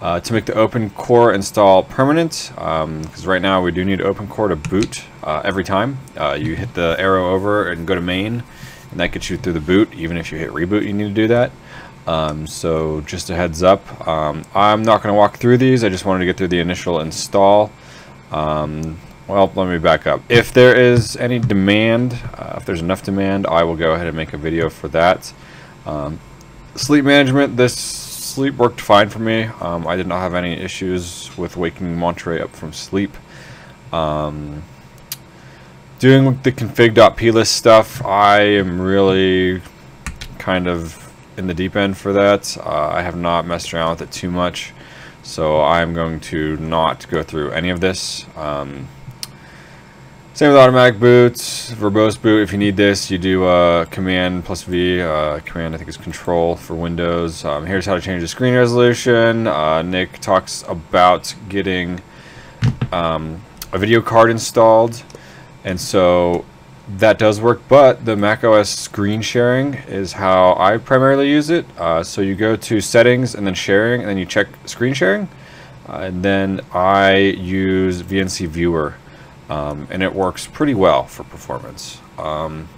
uh, to make the OpenCore install permanent, because um, right now we do need OpenCore to boot uh, every time. Uh, you hit the arrow over and go to main, and that gets you through the boot. Even if you hit reboot, you need to do that. Um, so just a heads up, um, I'm not going to walk through these. I just wanted to get through the initial install. Um, well, let me back up. If there is any demand, uh, if there's enough demand, I will go ahead and make a video for that. Um, sleep management, this sleep worked fine for me. Um, I did not have any issues with waking Monterey up from sleep. Um, doing the config.plist stuff, I am really kind of in the deep end for that. Uh, I have not messed around with it too much, so I'm going to not go through any of this. Um, same with automatic boots, verbose boot. If you need this, you do uh, Command plus V. Uh, command, I think, is Control for Windows. Um, here's how to change the screen resolution. Uh, Nick talks about getting um, a video card installed, and so that does work, but the macOS screen sharing is how I primarily use it. Uh, so you go to settings and then sharing, and then you check screen sharing, uh, and then I use VNC Viewer um, and it works pretty well for performance. Um,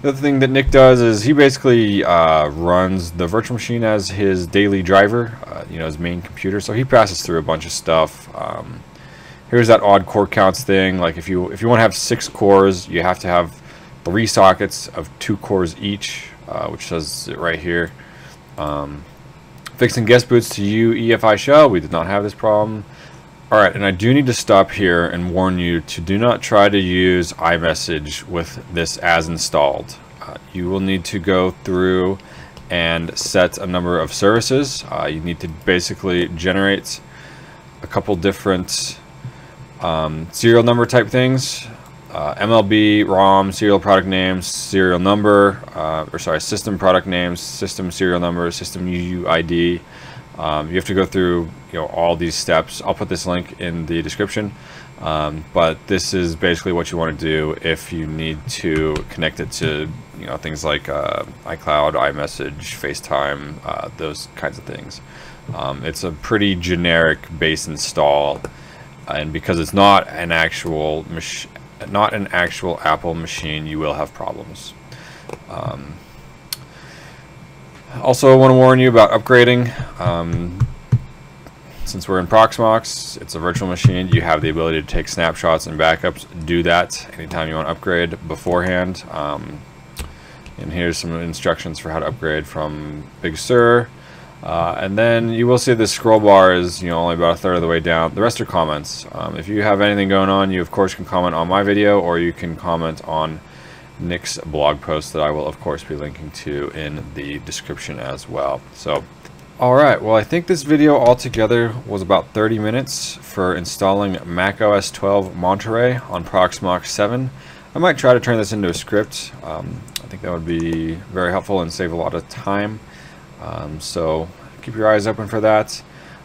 the other thing that Nick does is he basically uh, runs the virtual machine as his daily driver, uh, you know, his main computer. So he passes through a bunch of stuff. Um, here's that odd core counts thing. Like if you if you want to have six cores, you have to have three sockets of two cores each, uh, which says it right here. Um, fixing guest boots to UEFI shell, we did not have this problem. Alright, and I do need to stop here and warn you to do not try to use iMessage with this as installed. Uh, you will need to go through and set a number of services. Uh, you need to basically generate a couple different um, serial number type things. Uh, MLB, ROM, serial product names, serial number, uh, or sorry, system product names, system serial number, system UUID. Um, you have to go through you know all these steps. I'll put this link in the description. Um, but this is basically what you want to do if you need to connect it to you know things like uh, iCloud, iMessage, FaceTime, uh, those kinds of things. Um, it's a pretty generic base install, and because it's not an actual not an actual Apple machine, you will have problems. Um, also, I want to warn you about upgrading. Um, since we're in Proxmox, it's a virtual machine, you have the ability to take snapshots and backups. Do that anytime you want to upgrade beforehand. Um, and here's some instructions for how to upgrade from Big Sur. Uh, and then you will see this scroll bar is you know only about a third of the way down. The rest are comments. Um, if you have anything going on, you of course can comment on my video or you can comment on Nick's blog post that I will of course be linking to in the description as well. So Alright, well I think this video altogether was about 30 minutes for installing macOS 12 Monterey on Proxmox 7. I might try to turn this into a script. Um, I think that would be very helpful and save a lot of time. Um, so keep your eyes open for that.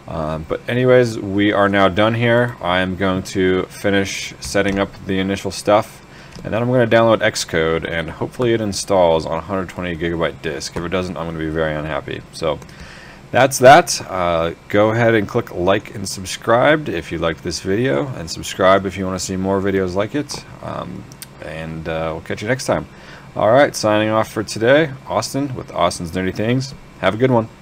Um, but anyways, we are now done here. I am going to finish setting up the initial stuff and then I'm going to download Xcode and hopefully it installs on 120 gigabyte disk. If it doesn't, I'm going to be very unhappy. So that's that. Uh, go ahead and click like and subscribe if you liked this video, and subscribe if you want to see more videos like it. Um, and uh, we'll catch you next time. Alright, signing off for today, Austin with Austin's Nerdy Things. Have a good one.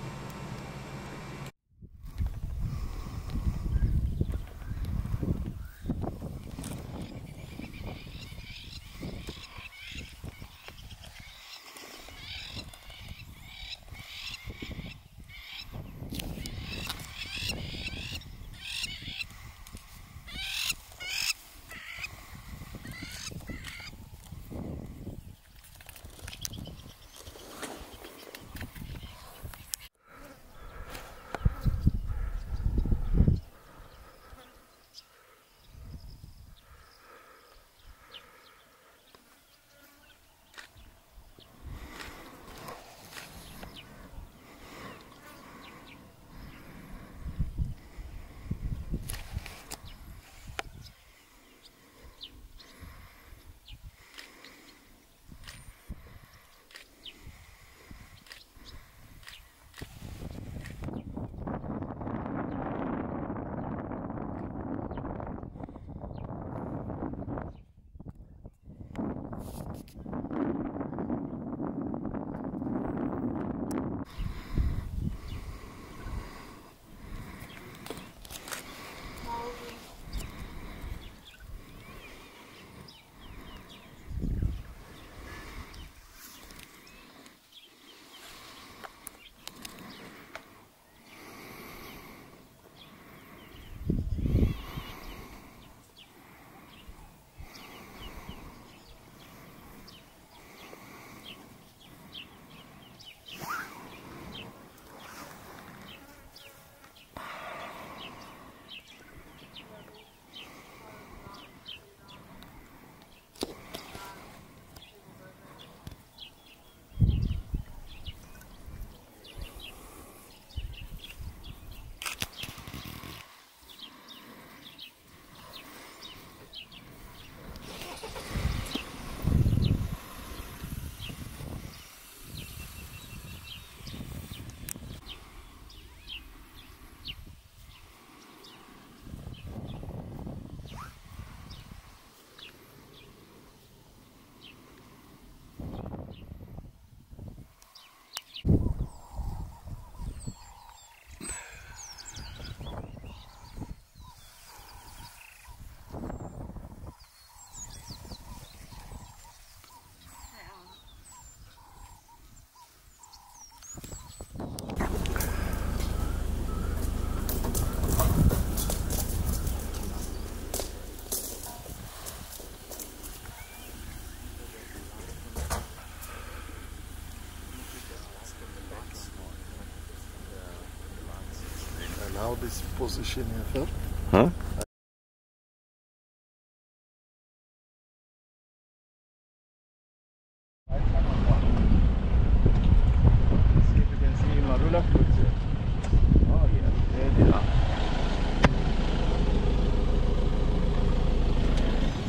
There they are.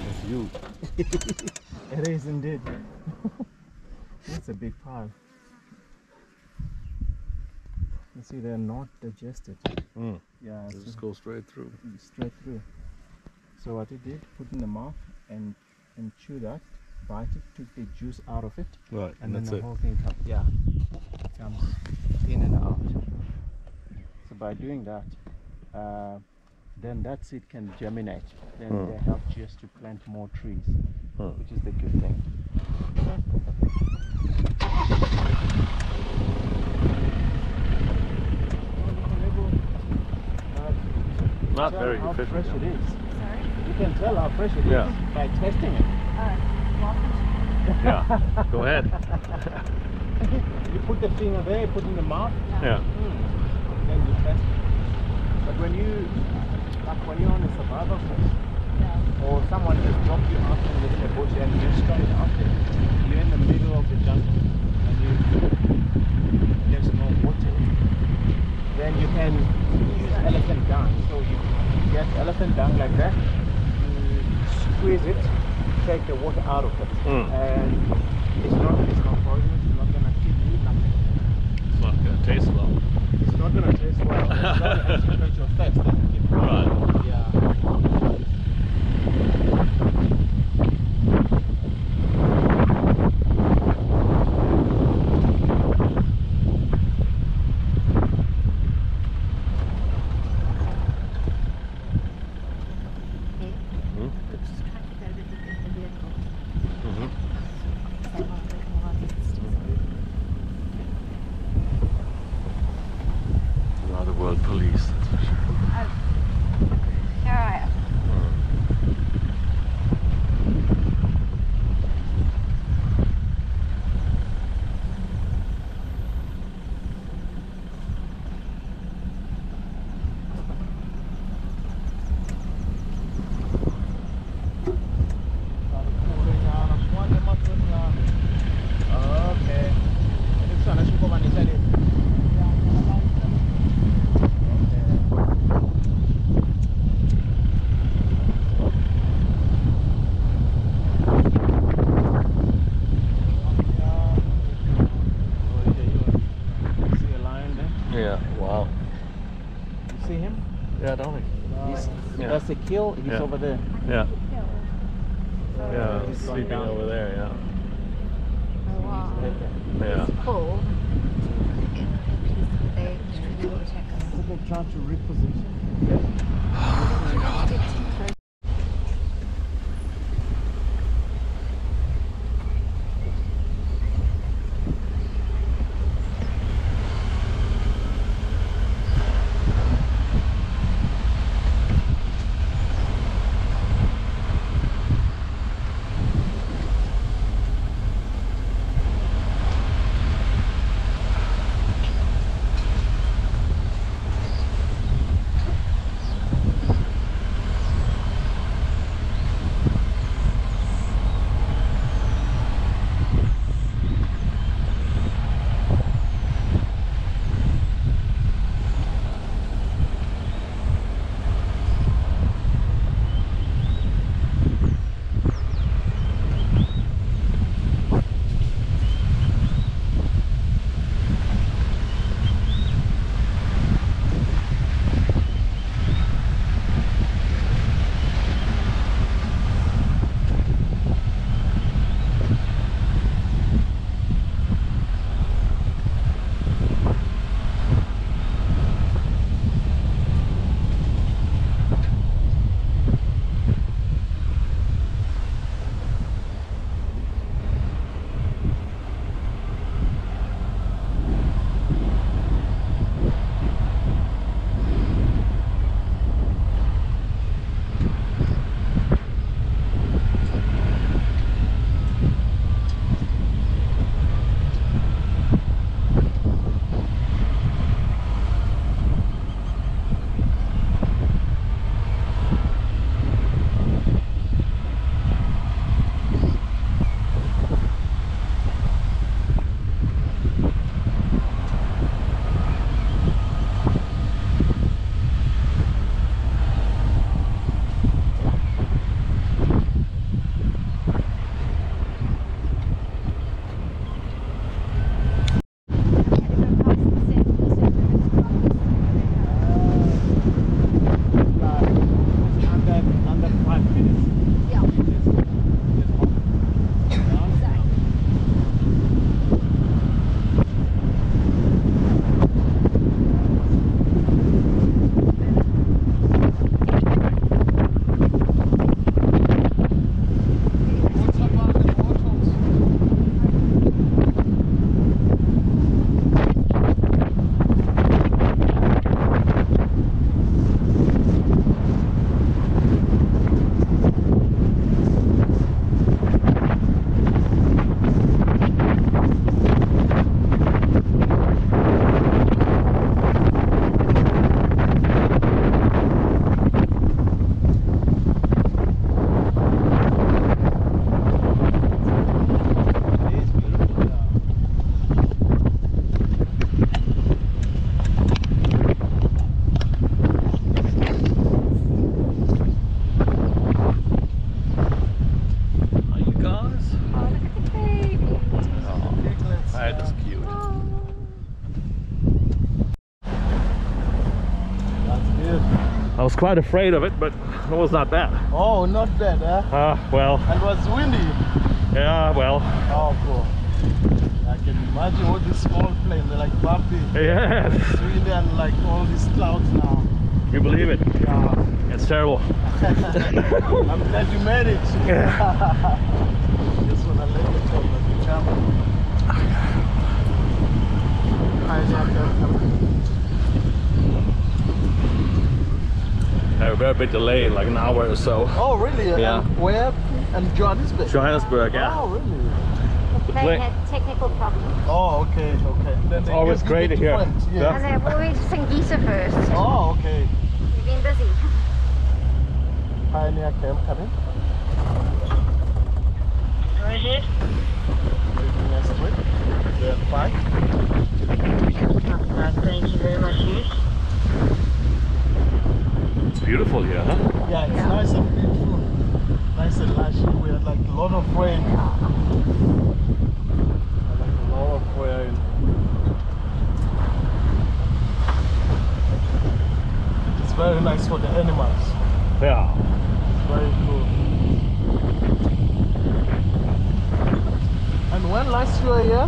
That's you. it is indeed. That's a big pile. You see, they're not digested. Mm. Yeah, Just go straight through. straight through. So what he did, put in the mouth and and chew that, bite it, took the juice out of it, Right, and, and then that's the it. whole thing comes yeah comes in and out so by doing that uh, then that seed can germinate then Hmm. they help just to plant more trees Hmm. which is the good thing Not Tell very how efficient. fresh it is Sorry? you can tell how fresh it is Yeah. by testing it Uh, Yeah, go ahead. you put the finger there you put it in the mouth Yeah. then you test it. But when you, like when you're on a survival quest, or someone just dropped you out in the, in bush and you're straight out there, you're in the middle of the jungle, and you, there's no water, then you can use elephant dung. So you get elephant dung like that, you squeeze it, take the water out of it, Mm. and it's not, it's not poisonous, it's not gonna kill you, nothing. It's not gonna taste well. It's not gonna taste well. It's not gonna your thirst and keep you Right. Yeah. A lot of world police, that's for sure. Here I am. Okay. Ini sana cukup manis tadi. See a lion there? Yeah, wow. You see him? Yeah, don't we? He's, Yeah. That's the kill. He's Yeah. over there. Quite afraid of it, but it was not bad. Oh, not bad, huh? Ah, well, And it was windy. yeah, well, Oh, cool. I can imagine all these small planes, they're like bumpy. yeah, It's windy and like all these clouds now. you believe it. Yeah. It's terrible. I'm glad you made it. Just wanna let you talk about the travel. Hi, A very bit delayed, like an hour or so. Oh, really? Yeah. And where? And Johannesburg? Johannesburg, yeah. Oh, really? The They plane- had technical problems. Oh, okay, okay. Then It's always great it to hear. friends, And Yeah. they've always St. Gisa first. Oh, okay. We've been busy. Pioneer Camp coming. Go ahead. Leaving next week. They're fine. Uh, thank you very much, yes. It's beautiful here, huh? Yeah, it's nice and beautiful. Nice and lush. We had like a lot of rain. Like a lot of rain. It's very nice for the animals. Yeah. It's very cool. And when last you were here?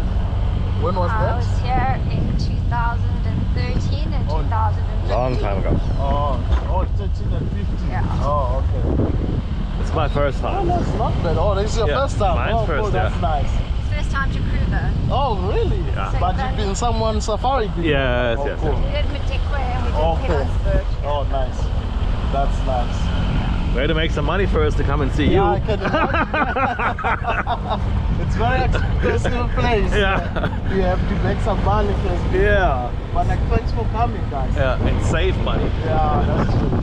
When was I that? was here in 2013 and Oh, 2015. Long time ago. Oh, oh, 13 and 15. Yeah. Oh, okay. It's my first Oh, time. that's not bad. Oh, this is your Yeah, first time. mine's oh, first, cool, that's yeah. nice. First time to Kruger. Oh, really? Yeah. So But then- you've been someone safari group? Yes, oh, yes, cool. We did Madikwe and we did oh, Okay. Pilanesberg. Oh, nice. That's nice. Way to make some money first to come and see you. Yeah, I can imagine. it's very expensive place. Yeah. You have to make some money first. Yeah. But like, thanks for coming, guys. Yeah, and save money. Yeah, that's true.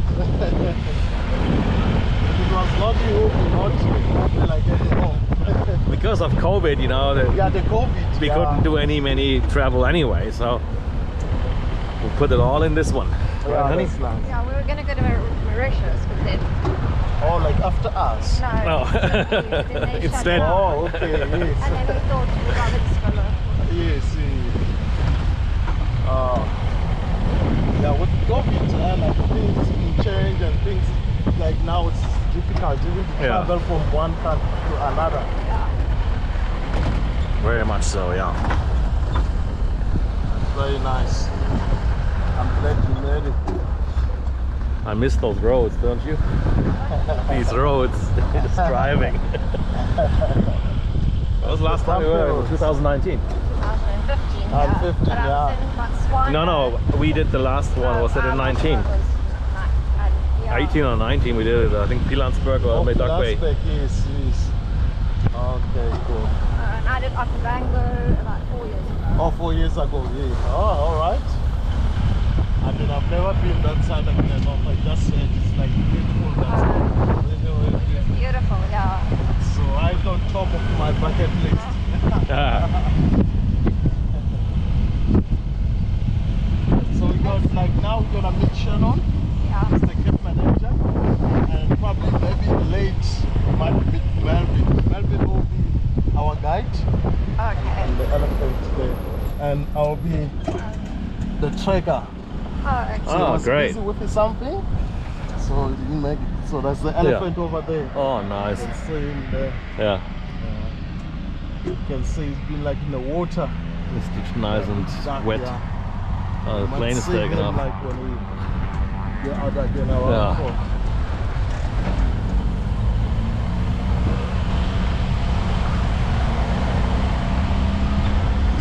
it was not you, not you. Like at. Because of COVID, you know, the, yeah, the COVID. We yeah. couldn't do any many travel anyway, so we'll put it all in this one. Yeah, Right, honey? nice. Yeah, we were going to go to Mauritius, but then Oh, like after us. no. No. then they Instead. Oh, okay, And yes. then we thought we would rather just go. Yes, yes. Uh, yeah, with COVID, uh, like things can change and things like now it's difficult even to Yeah. travel from one country to another. Very much so, yeah. That's Very nice. I'm glad you made it. I miss those roads, don't you? These roads, just driving. That was the last time we were in 2019. 2015. Ah, yeah. 15, But I was yeah. No, no, we did the last one, was it in 19? was- uh, yeah. 18 or 19 we did it, I think Pilanesberg or Oh, Madikwe. Plastic, yes, yes. Okay, cool. Uh, and I did Okavango about four years ago. Oh, four years ago, yeah. Oh, all right. I mean, I've never been that side of the north. I just said it's like beautiful. That's uh-huh. really, really beautiful. Yeah. So right on top of my bucket list. So we got like now we're gonna meet Shannon, Yeah. he's the camp manager, and probably maybe late we might meet Melvin. Melvin will be our guide Okay. and the elephant today, and I'll be the tracker. Oh, okay. So he Oh, was great. busy with something, so he didn't make it. So that's the elephant over there. oh, nice. You can see him there. Yeah, uh, You can see he's been like in the water. it's nice and Dark, wet. yeah. Oh, the might plane is see taking off. like when we get out again our Yeah. airport.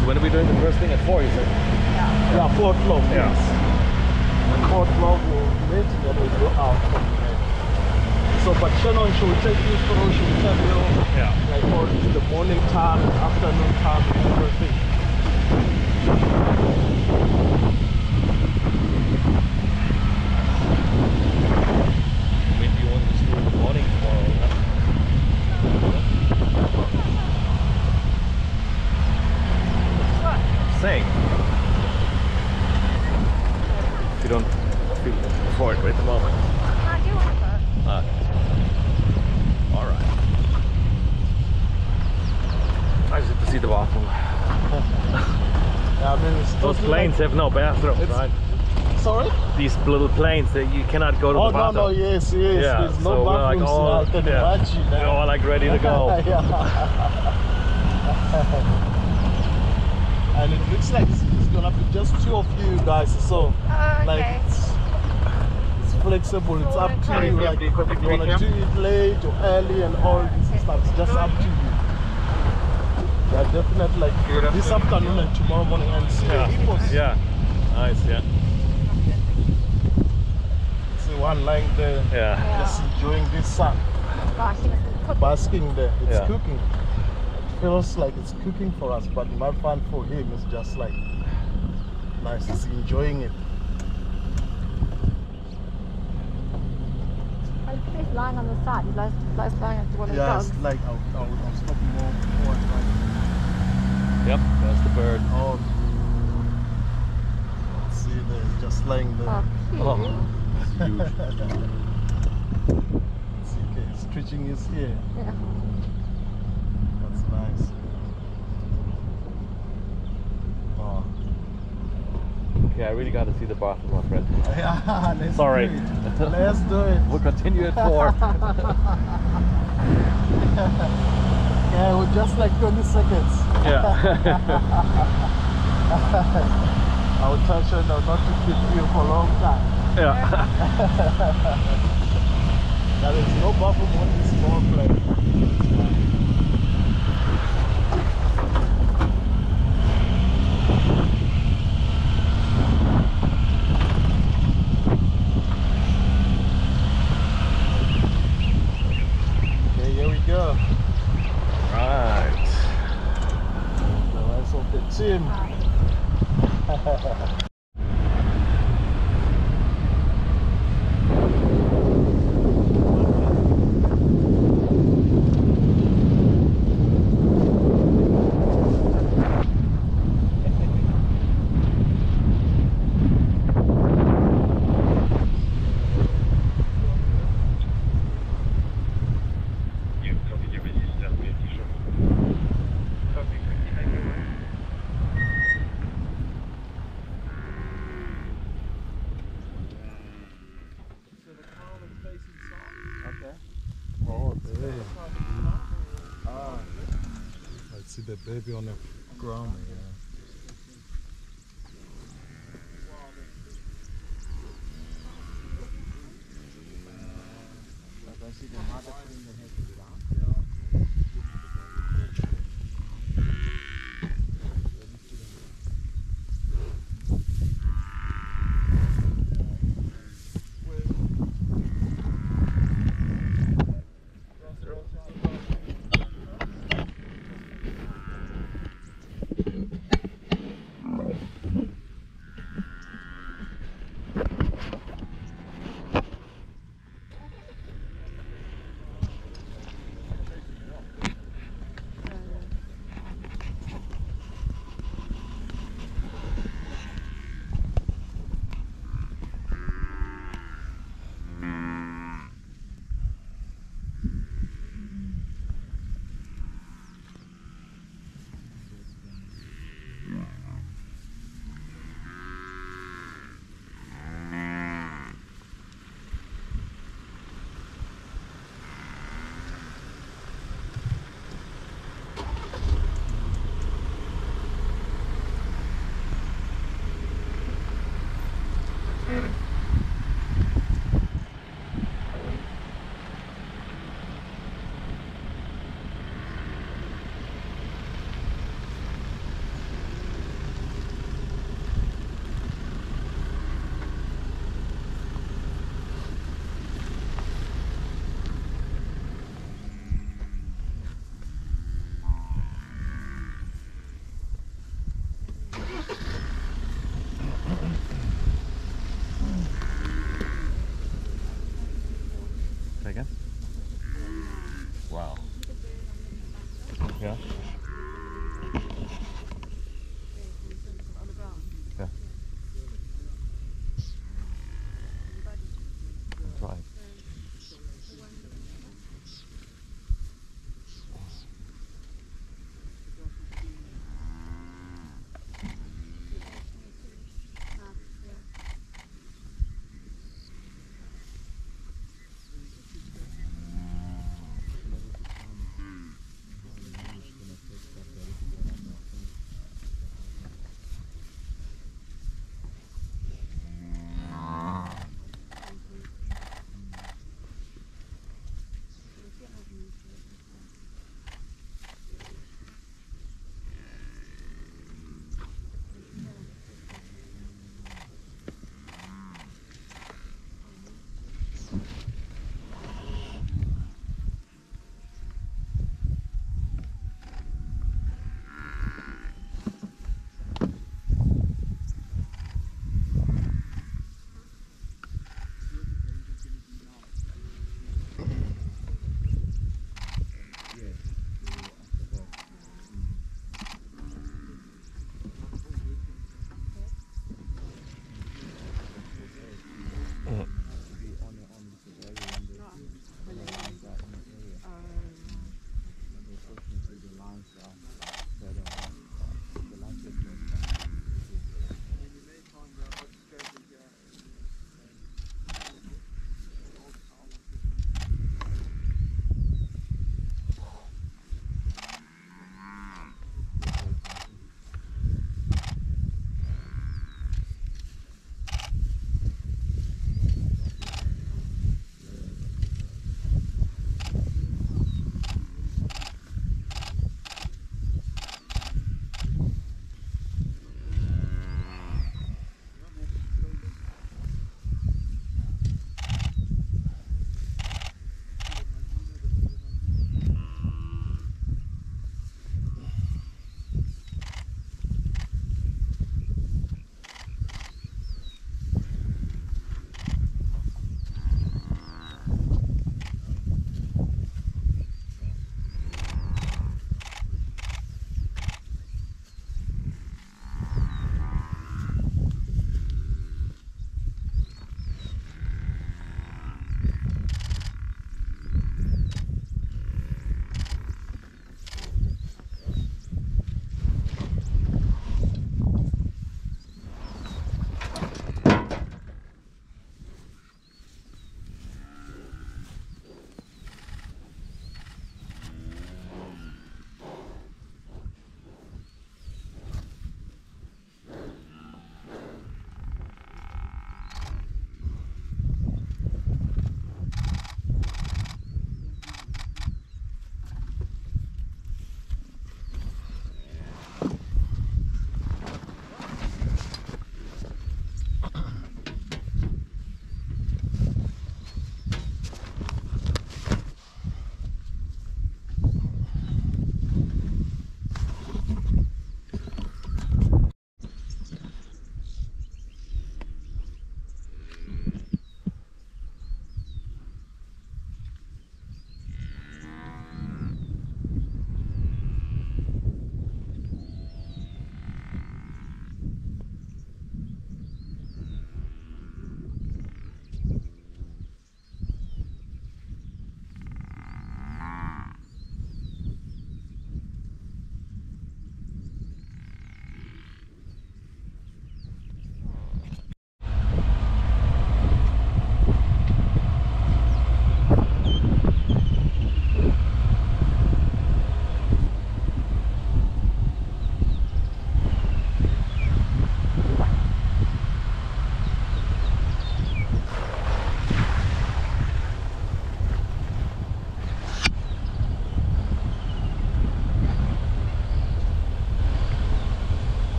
So when are we doing the first thing at 4, you said? Yeah, fourth floor. Yeah. Yes. The fourth floor will meet and then we go out from there. So, but Shannon, she will take you through, she will tell you Yeah. like all the morning time, afternoon time, everything. Maybe you want to just do it in the morning tomorrow. Saying. If you don't feel for it at the moment. I do want to go. Ah. All right. I just have to see the bathroom. Yeah, I mean, it's Those totally planes have no bathrooms, It's- right? Sorry? these little planes that you cannot go to Oh the no bathroom. no yes yes. Yeah, There's no so we're like bathrooms all, now. I can yeah, imagine. we're all like ready to go. yeah. and it looks like it's, it's gonna be just two of you guys. So Oh, like it's, it's flexible. It's up to you. Like if you wanna do it late or early and all this stuff. It's just up to you. Yeah, definitely like this afternoon and tomorrow morning and see the Yeah. hippos. yeah. Nice, yeah. See one lying there, Yeah. just enjoying this sun, Gosh, he must be cooking. basking there. It's Yeah. cooking. It feels like it's cooking for us, but my fun for him is just like nice. He's enjoying it. He's lying on the side. He lies, lies lying on one of the Yeah, it's like I'll, I'll, I'll stop more before I Yep, that's the bird. Oh, see there, just laying there. Oh, cute. Oh, it's huge. See, okay, stretching his hair. Yeah. That's nice. Oh. Okay, I really got to see the bathroom, my friend. Yeah, let's Sorry. do it. Let's do it. We'll continue at four. Yeah, we're just like 20 seconds. yeah. I will try sure now not to keep you for a long time. yeah. There is no bubble on this small plane. Okay, here we go. Right. The rest of the team. Okay. Oh, there. Ah. I see the baby on the ground.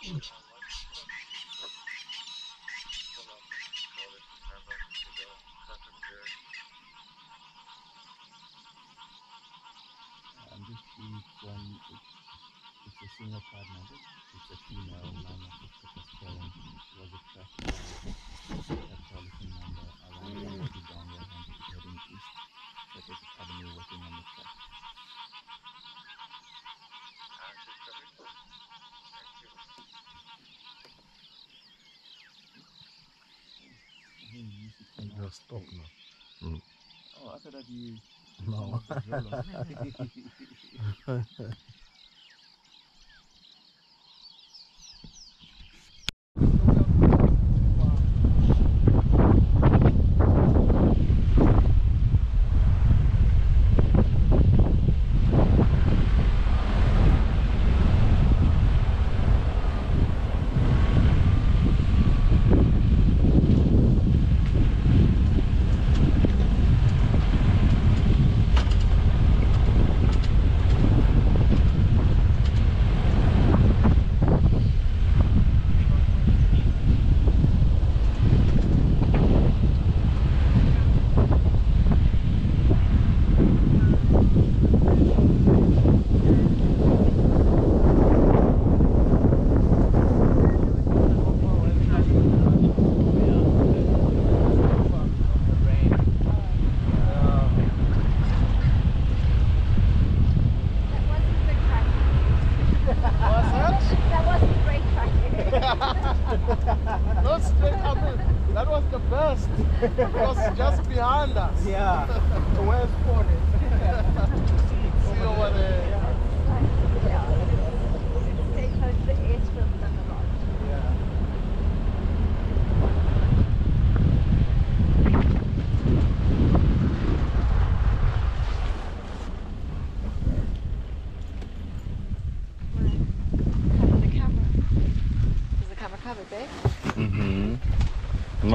I'm just seeing from it's, it's a single card number. It's a female line of the was a fresh number. Доступно. Oh, I said that you. No.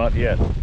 not yet.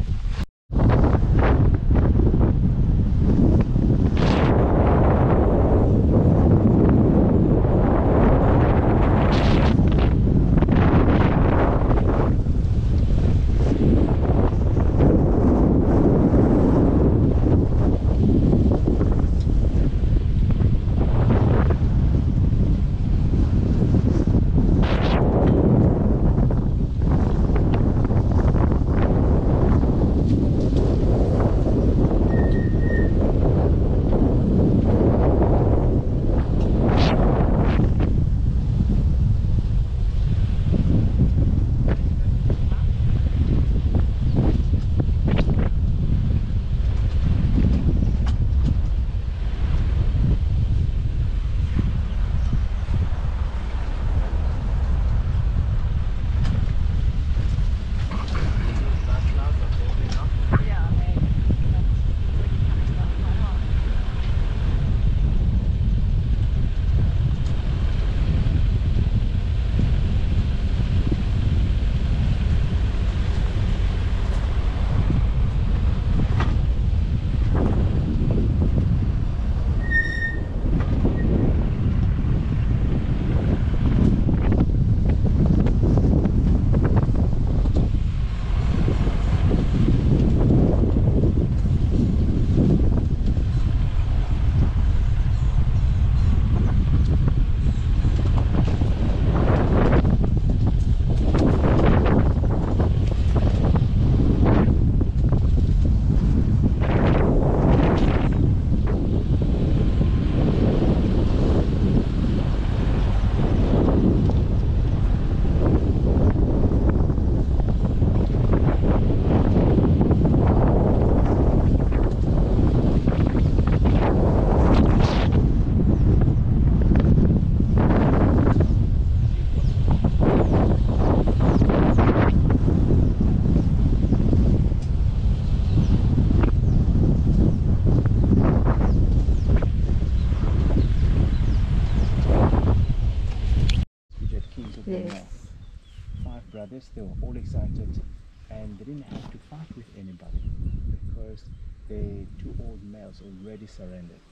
surrendered,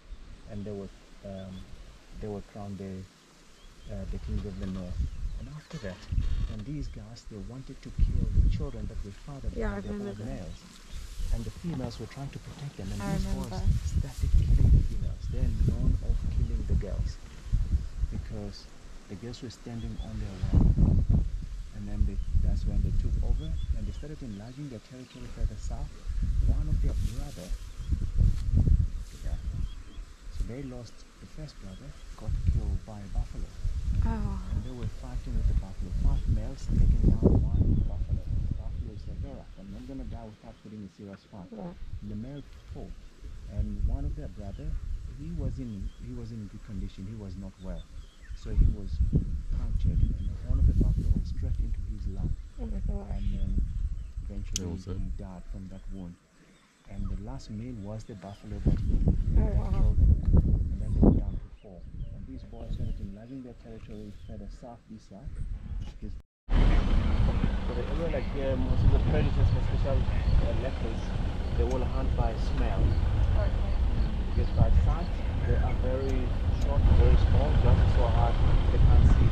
and they were um, they were crowned the uh, the kings of the north. And after that, and these guys they wanted to kill the children that were fathered yeah, by the males, and the females were trying to protect them, and I these boys started killing the females. They're known of killing the girls because the girls were standing on their land. And then they, that's when they took over and they started enlarging their territory further south. One of their brother they lost the first brother, got killed by a buffalo. Oh. And they were fighting with the buffalo. Five males taking down one buffalo. The buffalo said, Vera, I'm not gonna die without putting a serious fight. Yeah. The male fought. And one of their brother, he was in he was in good condition, he was not well. So he was punctured and the horn of the buffalo went straight into his lung. Oh my god. And then eventually That he died from that wound. And the last meal was the buffalo that he Oh, that wow. killed them. And then they were down to four. And these boys started enlarging their territory further southeast side. This so the area like here, most of the predators, especially uh, leopards, they will hunt by smell. Because by sight, they are very short, very small, just so hard they can't see.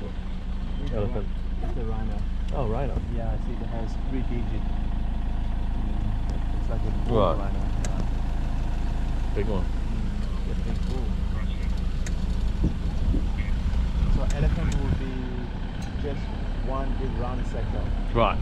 So, Elephant. It's the rhino. Oh, rhino. Yeah, I see it has three digits. It's like a bull Right. Big one. it's a big bull. So elephant will be just one big round circle. Right.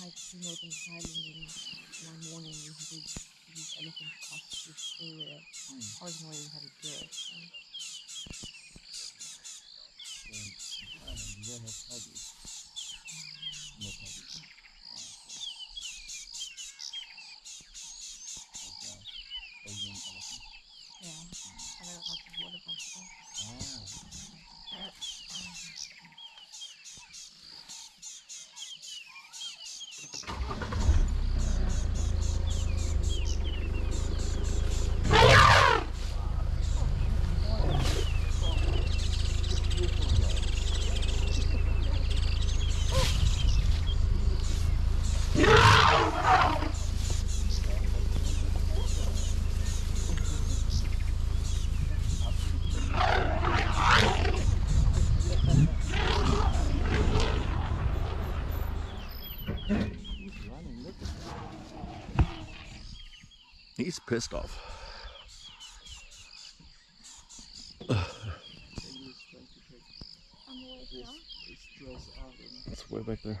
Hiked through Northern Highland and one morning we had these, these elephants across this area. I wasn't aware we had a bird. So. Um, pissed off. It's way back there.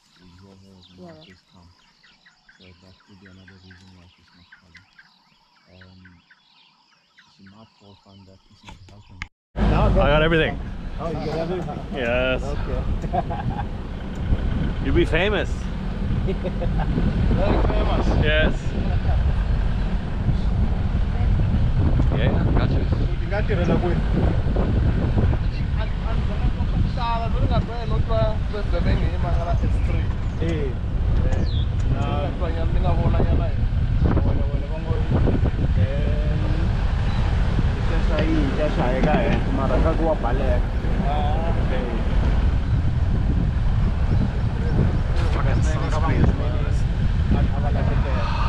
yeah. this. So that could be another reason why she's not. Um, she might fall not helping. I got everything. Oh, you got everything? yes. Okay. You'll be famous. Very famous. Yes. Yeah, gotcha. You got you, I'm going to go to the. I'm going to go to the. Fuck, that's so crazy. I have a lot of it there.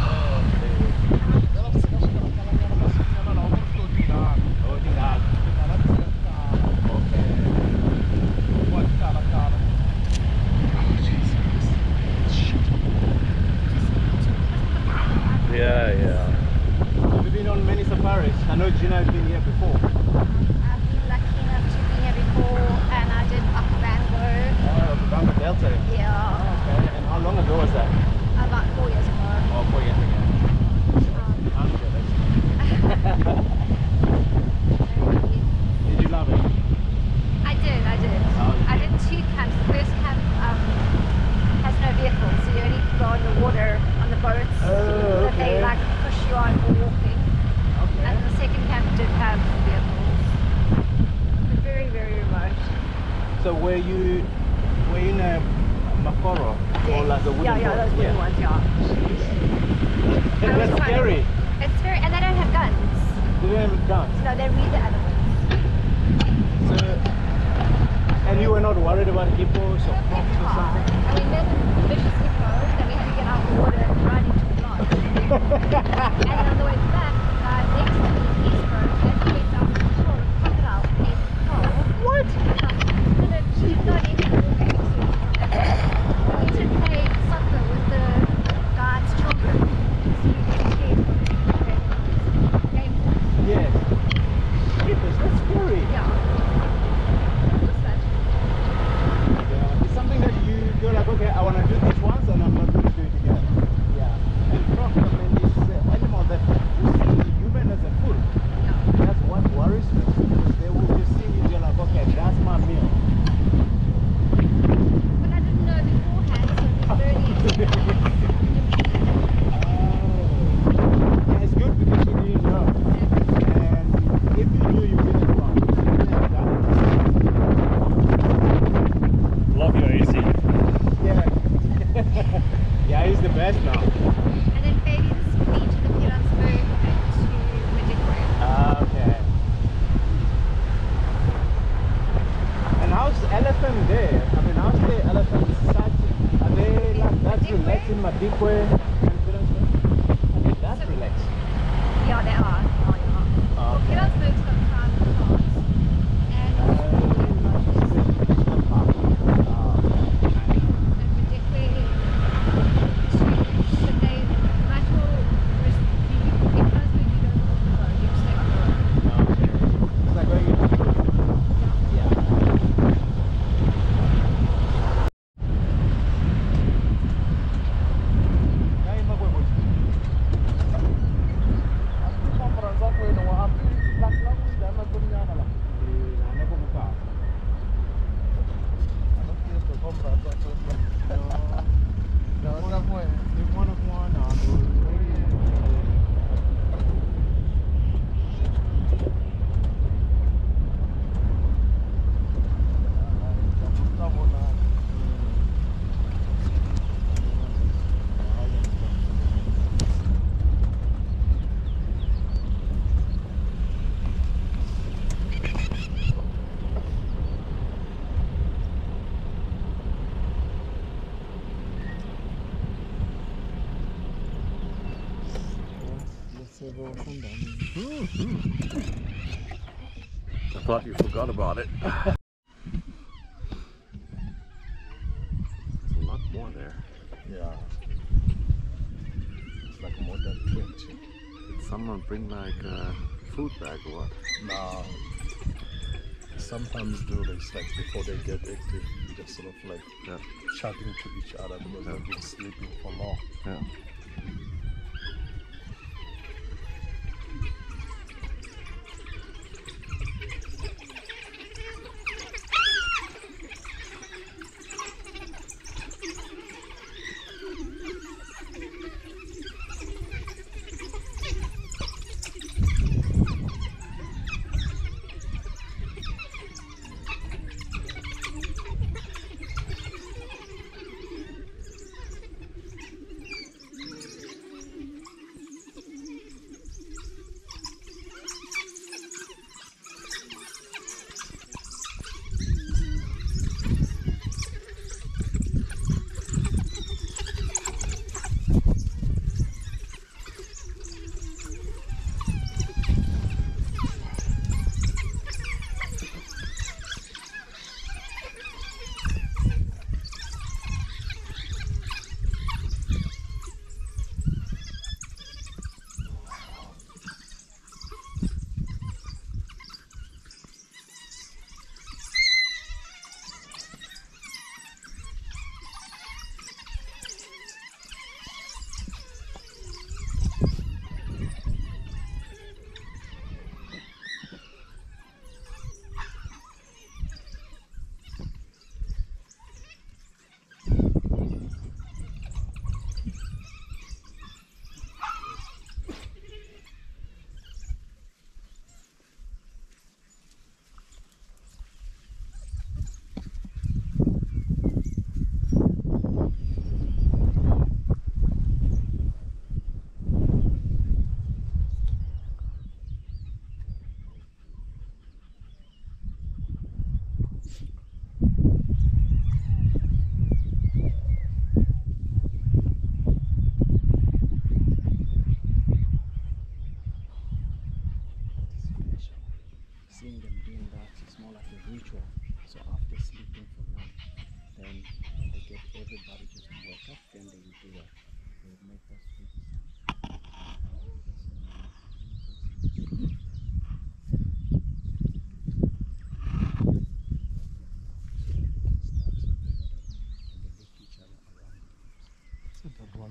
like before they get active, just sort of like yeah. chatting to each other because yeah. they've been sleeping for long. Yeah.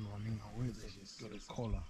morning. I'll wear this. Got a collar.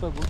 That's a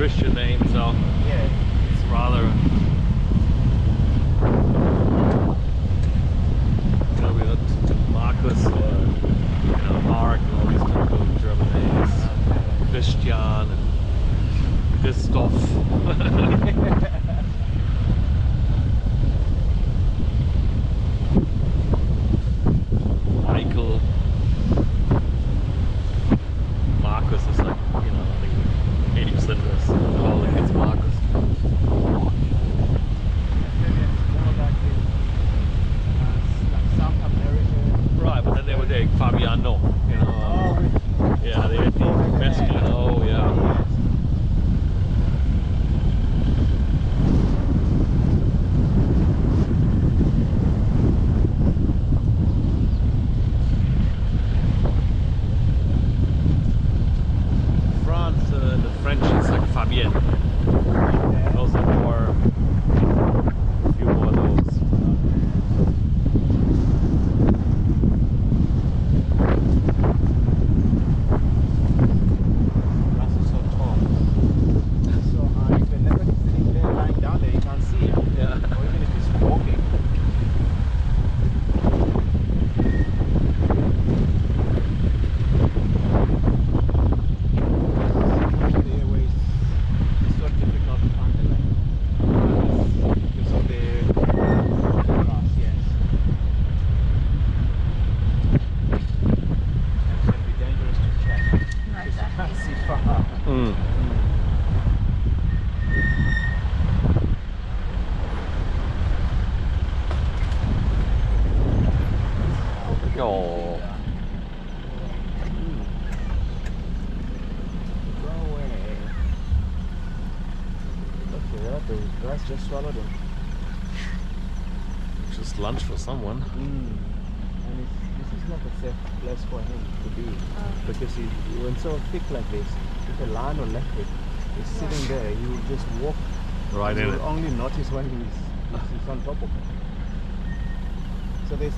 Christian name, so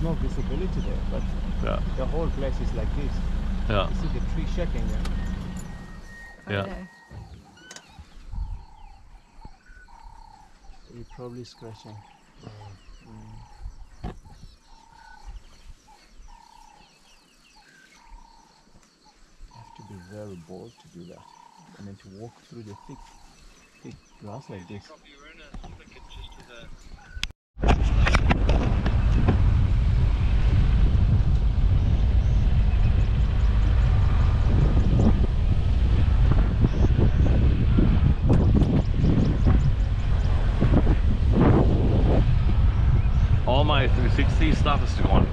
no visibility there, but yeah. the whole place is like this. Yeah. You see the tree shaking there. Yeah. Oh, you're probably scratching. Mm. You have to be very bold to do that. I mean, to walk through the thick, thick grass like this. stuff is one.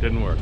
Didn't work.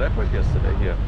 Leopard yesterday here?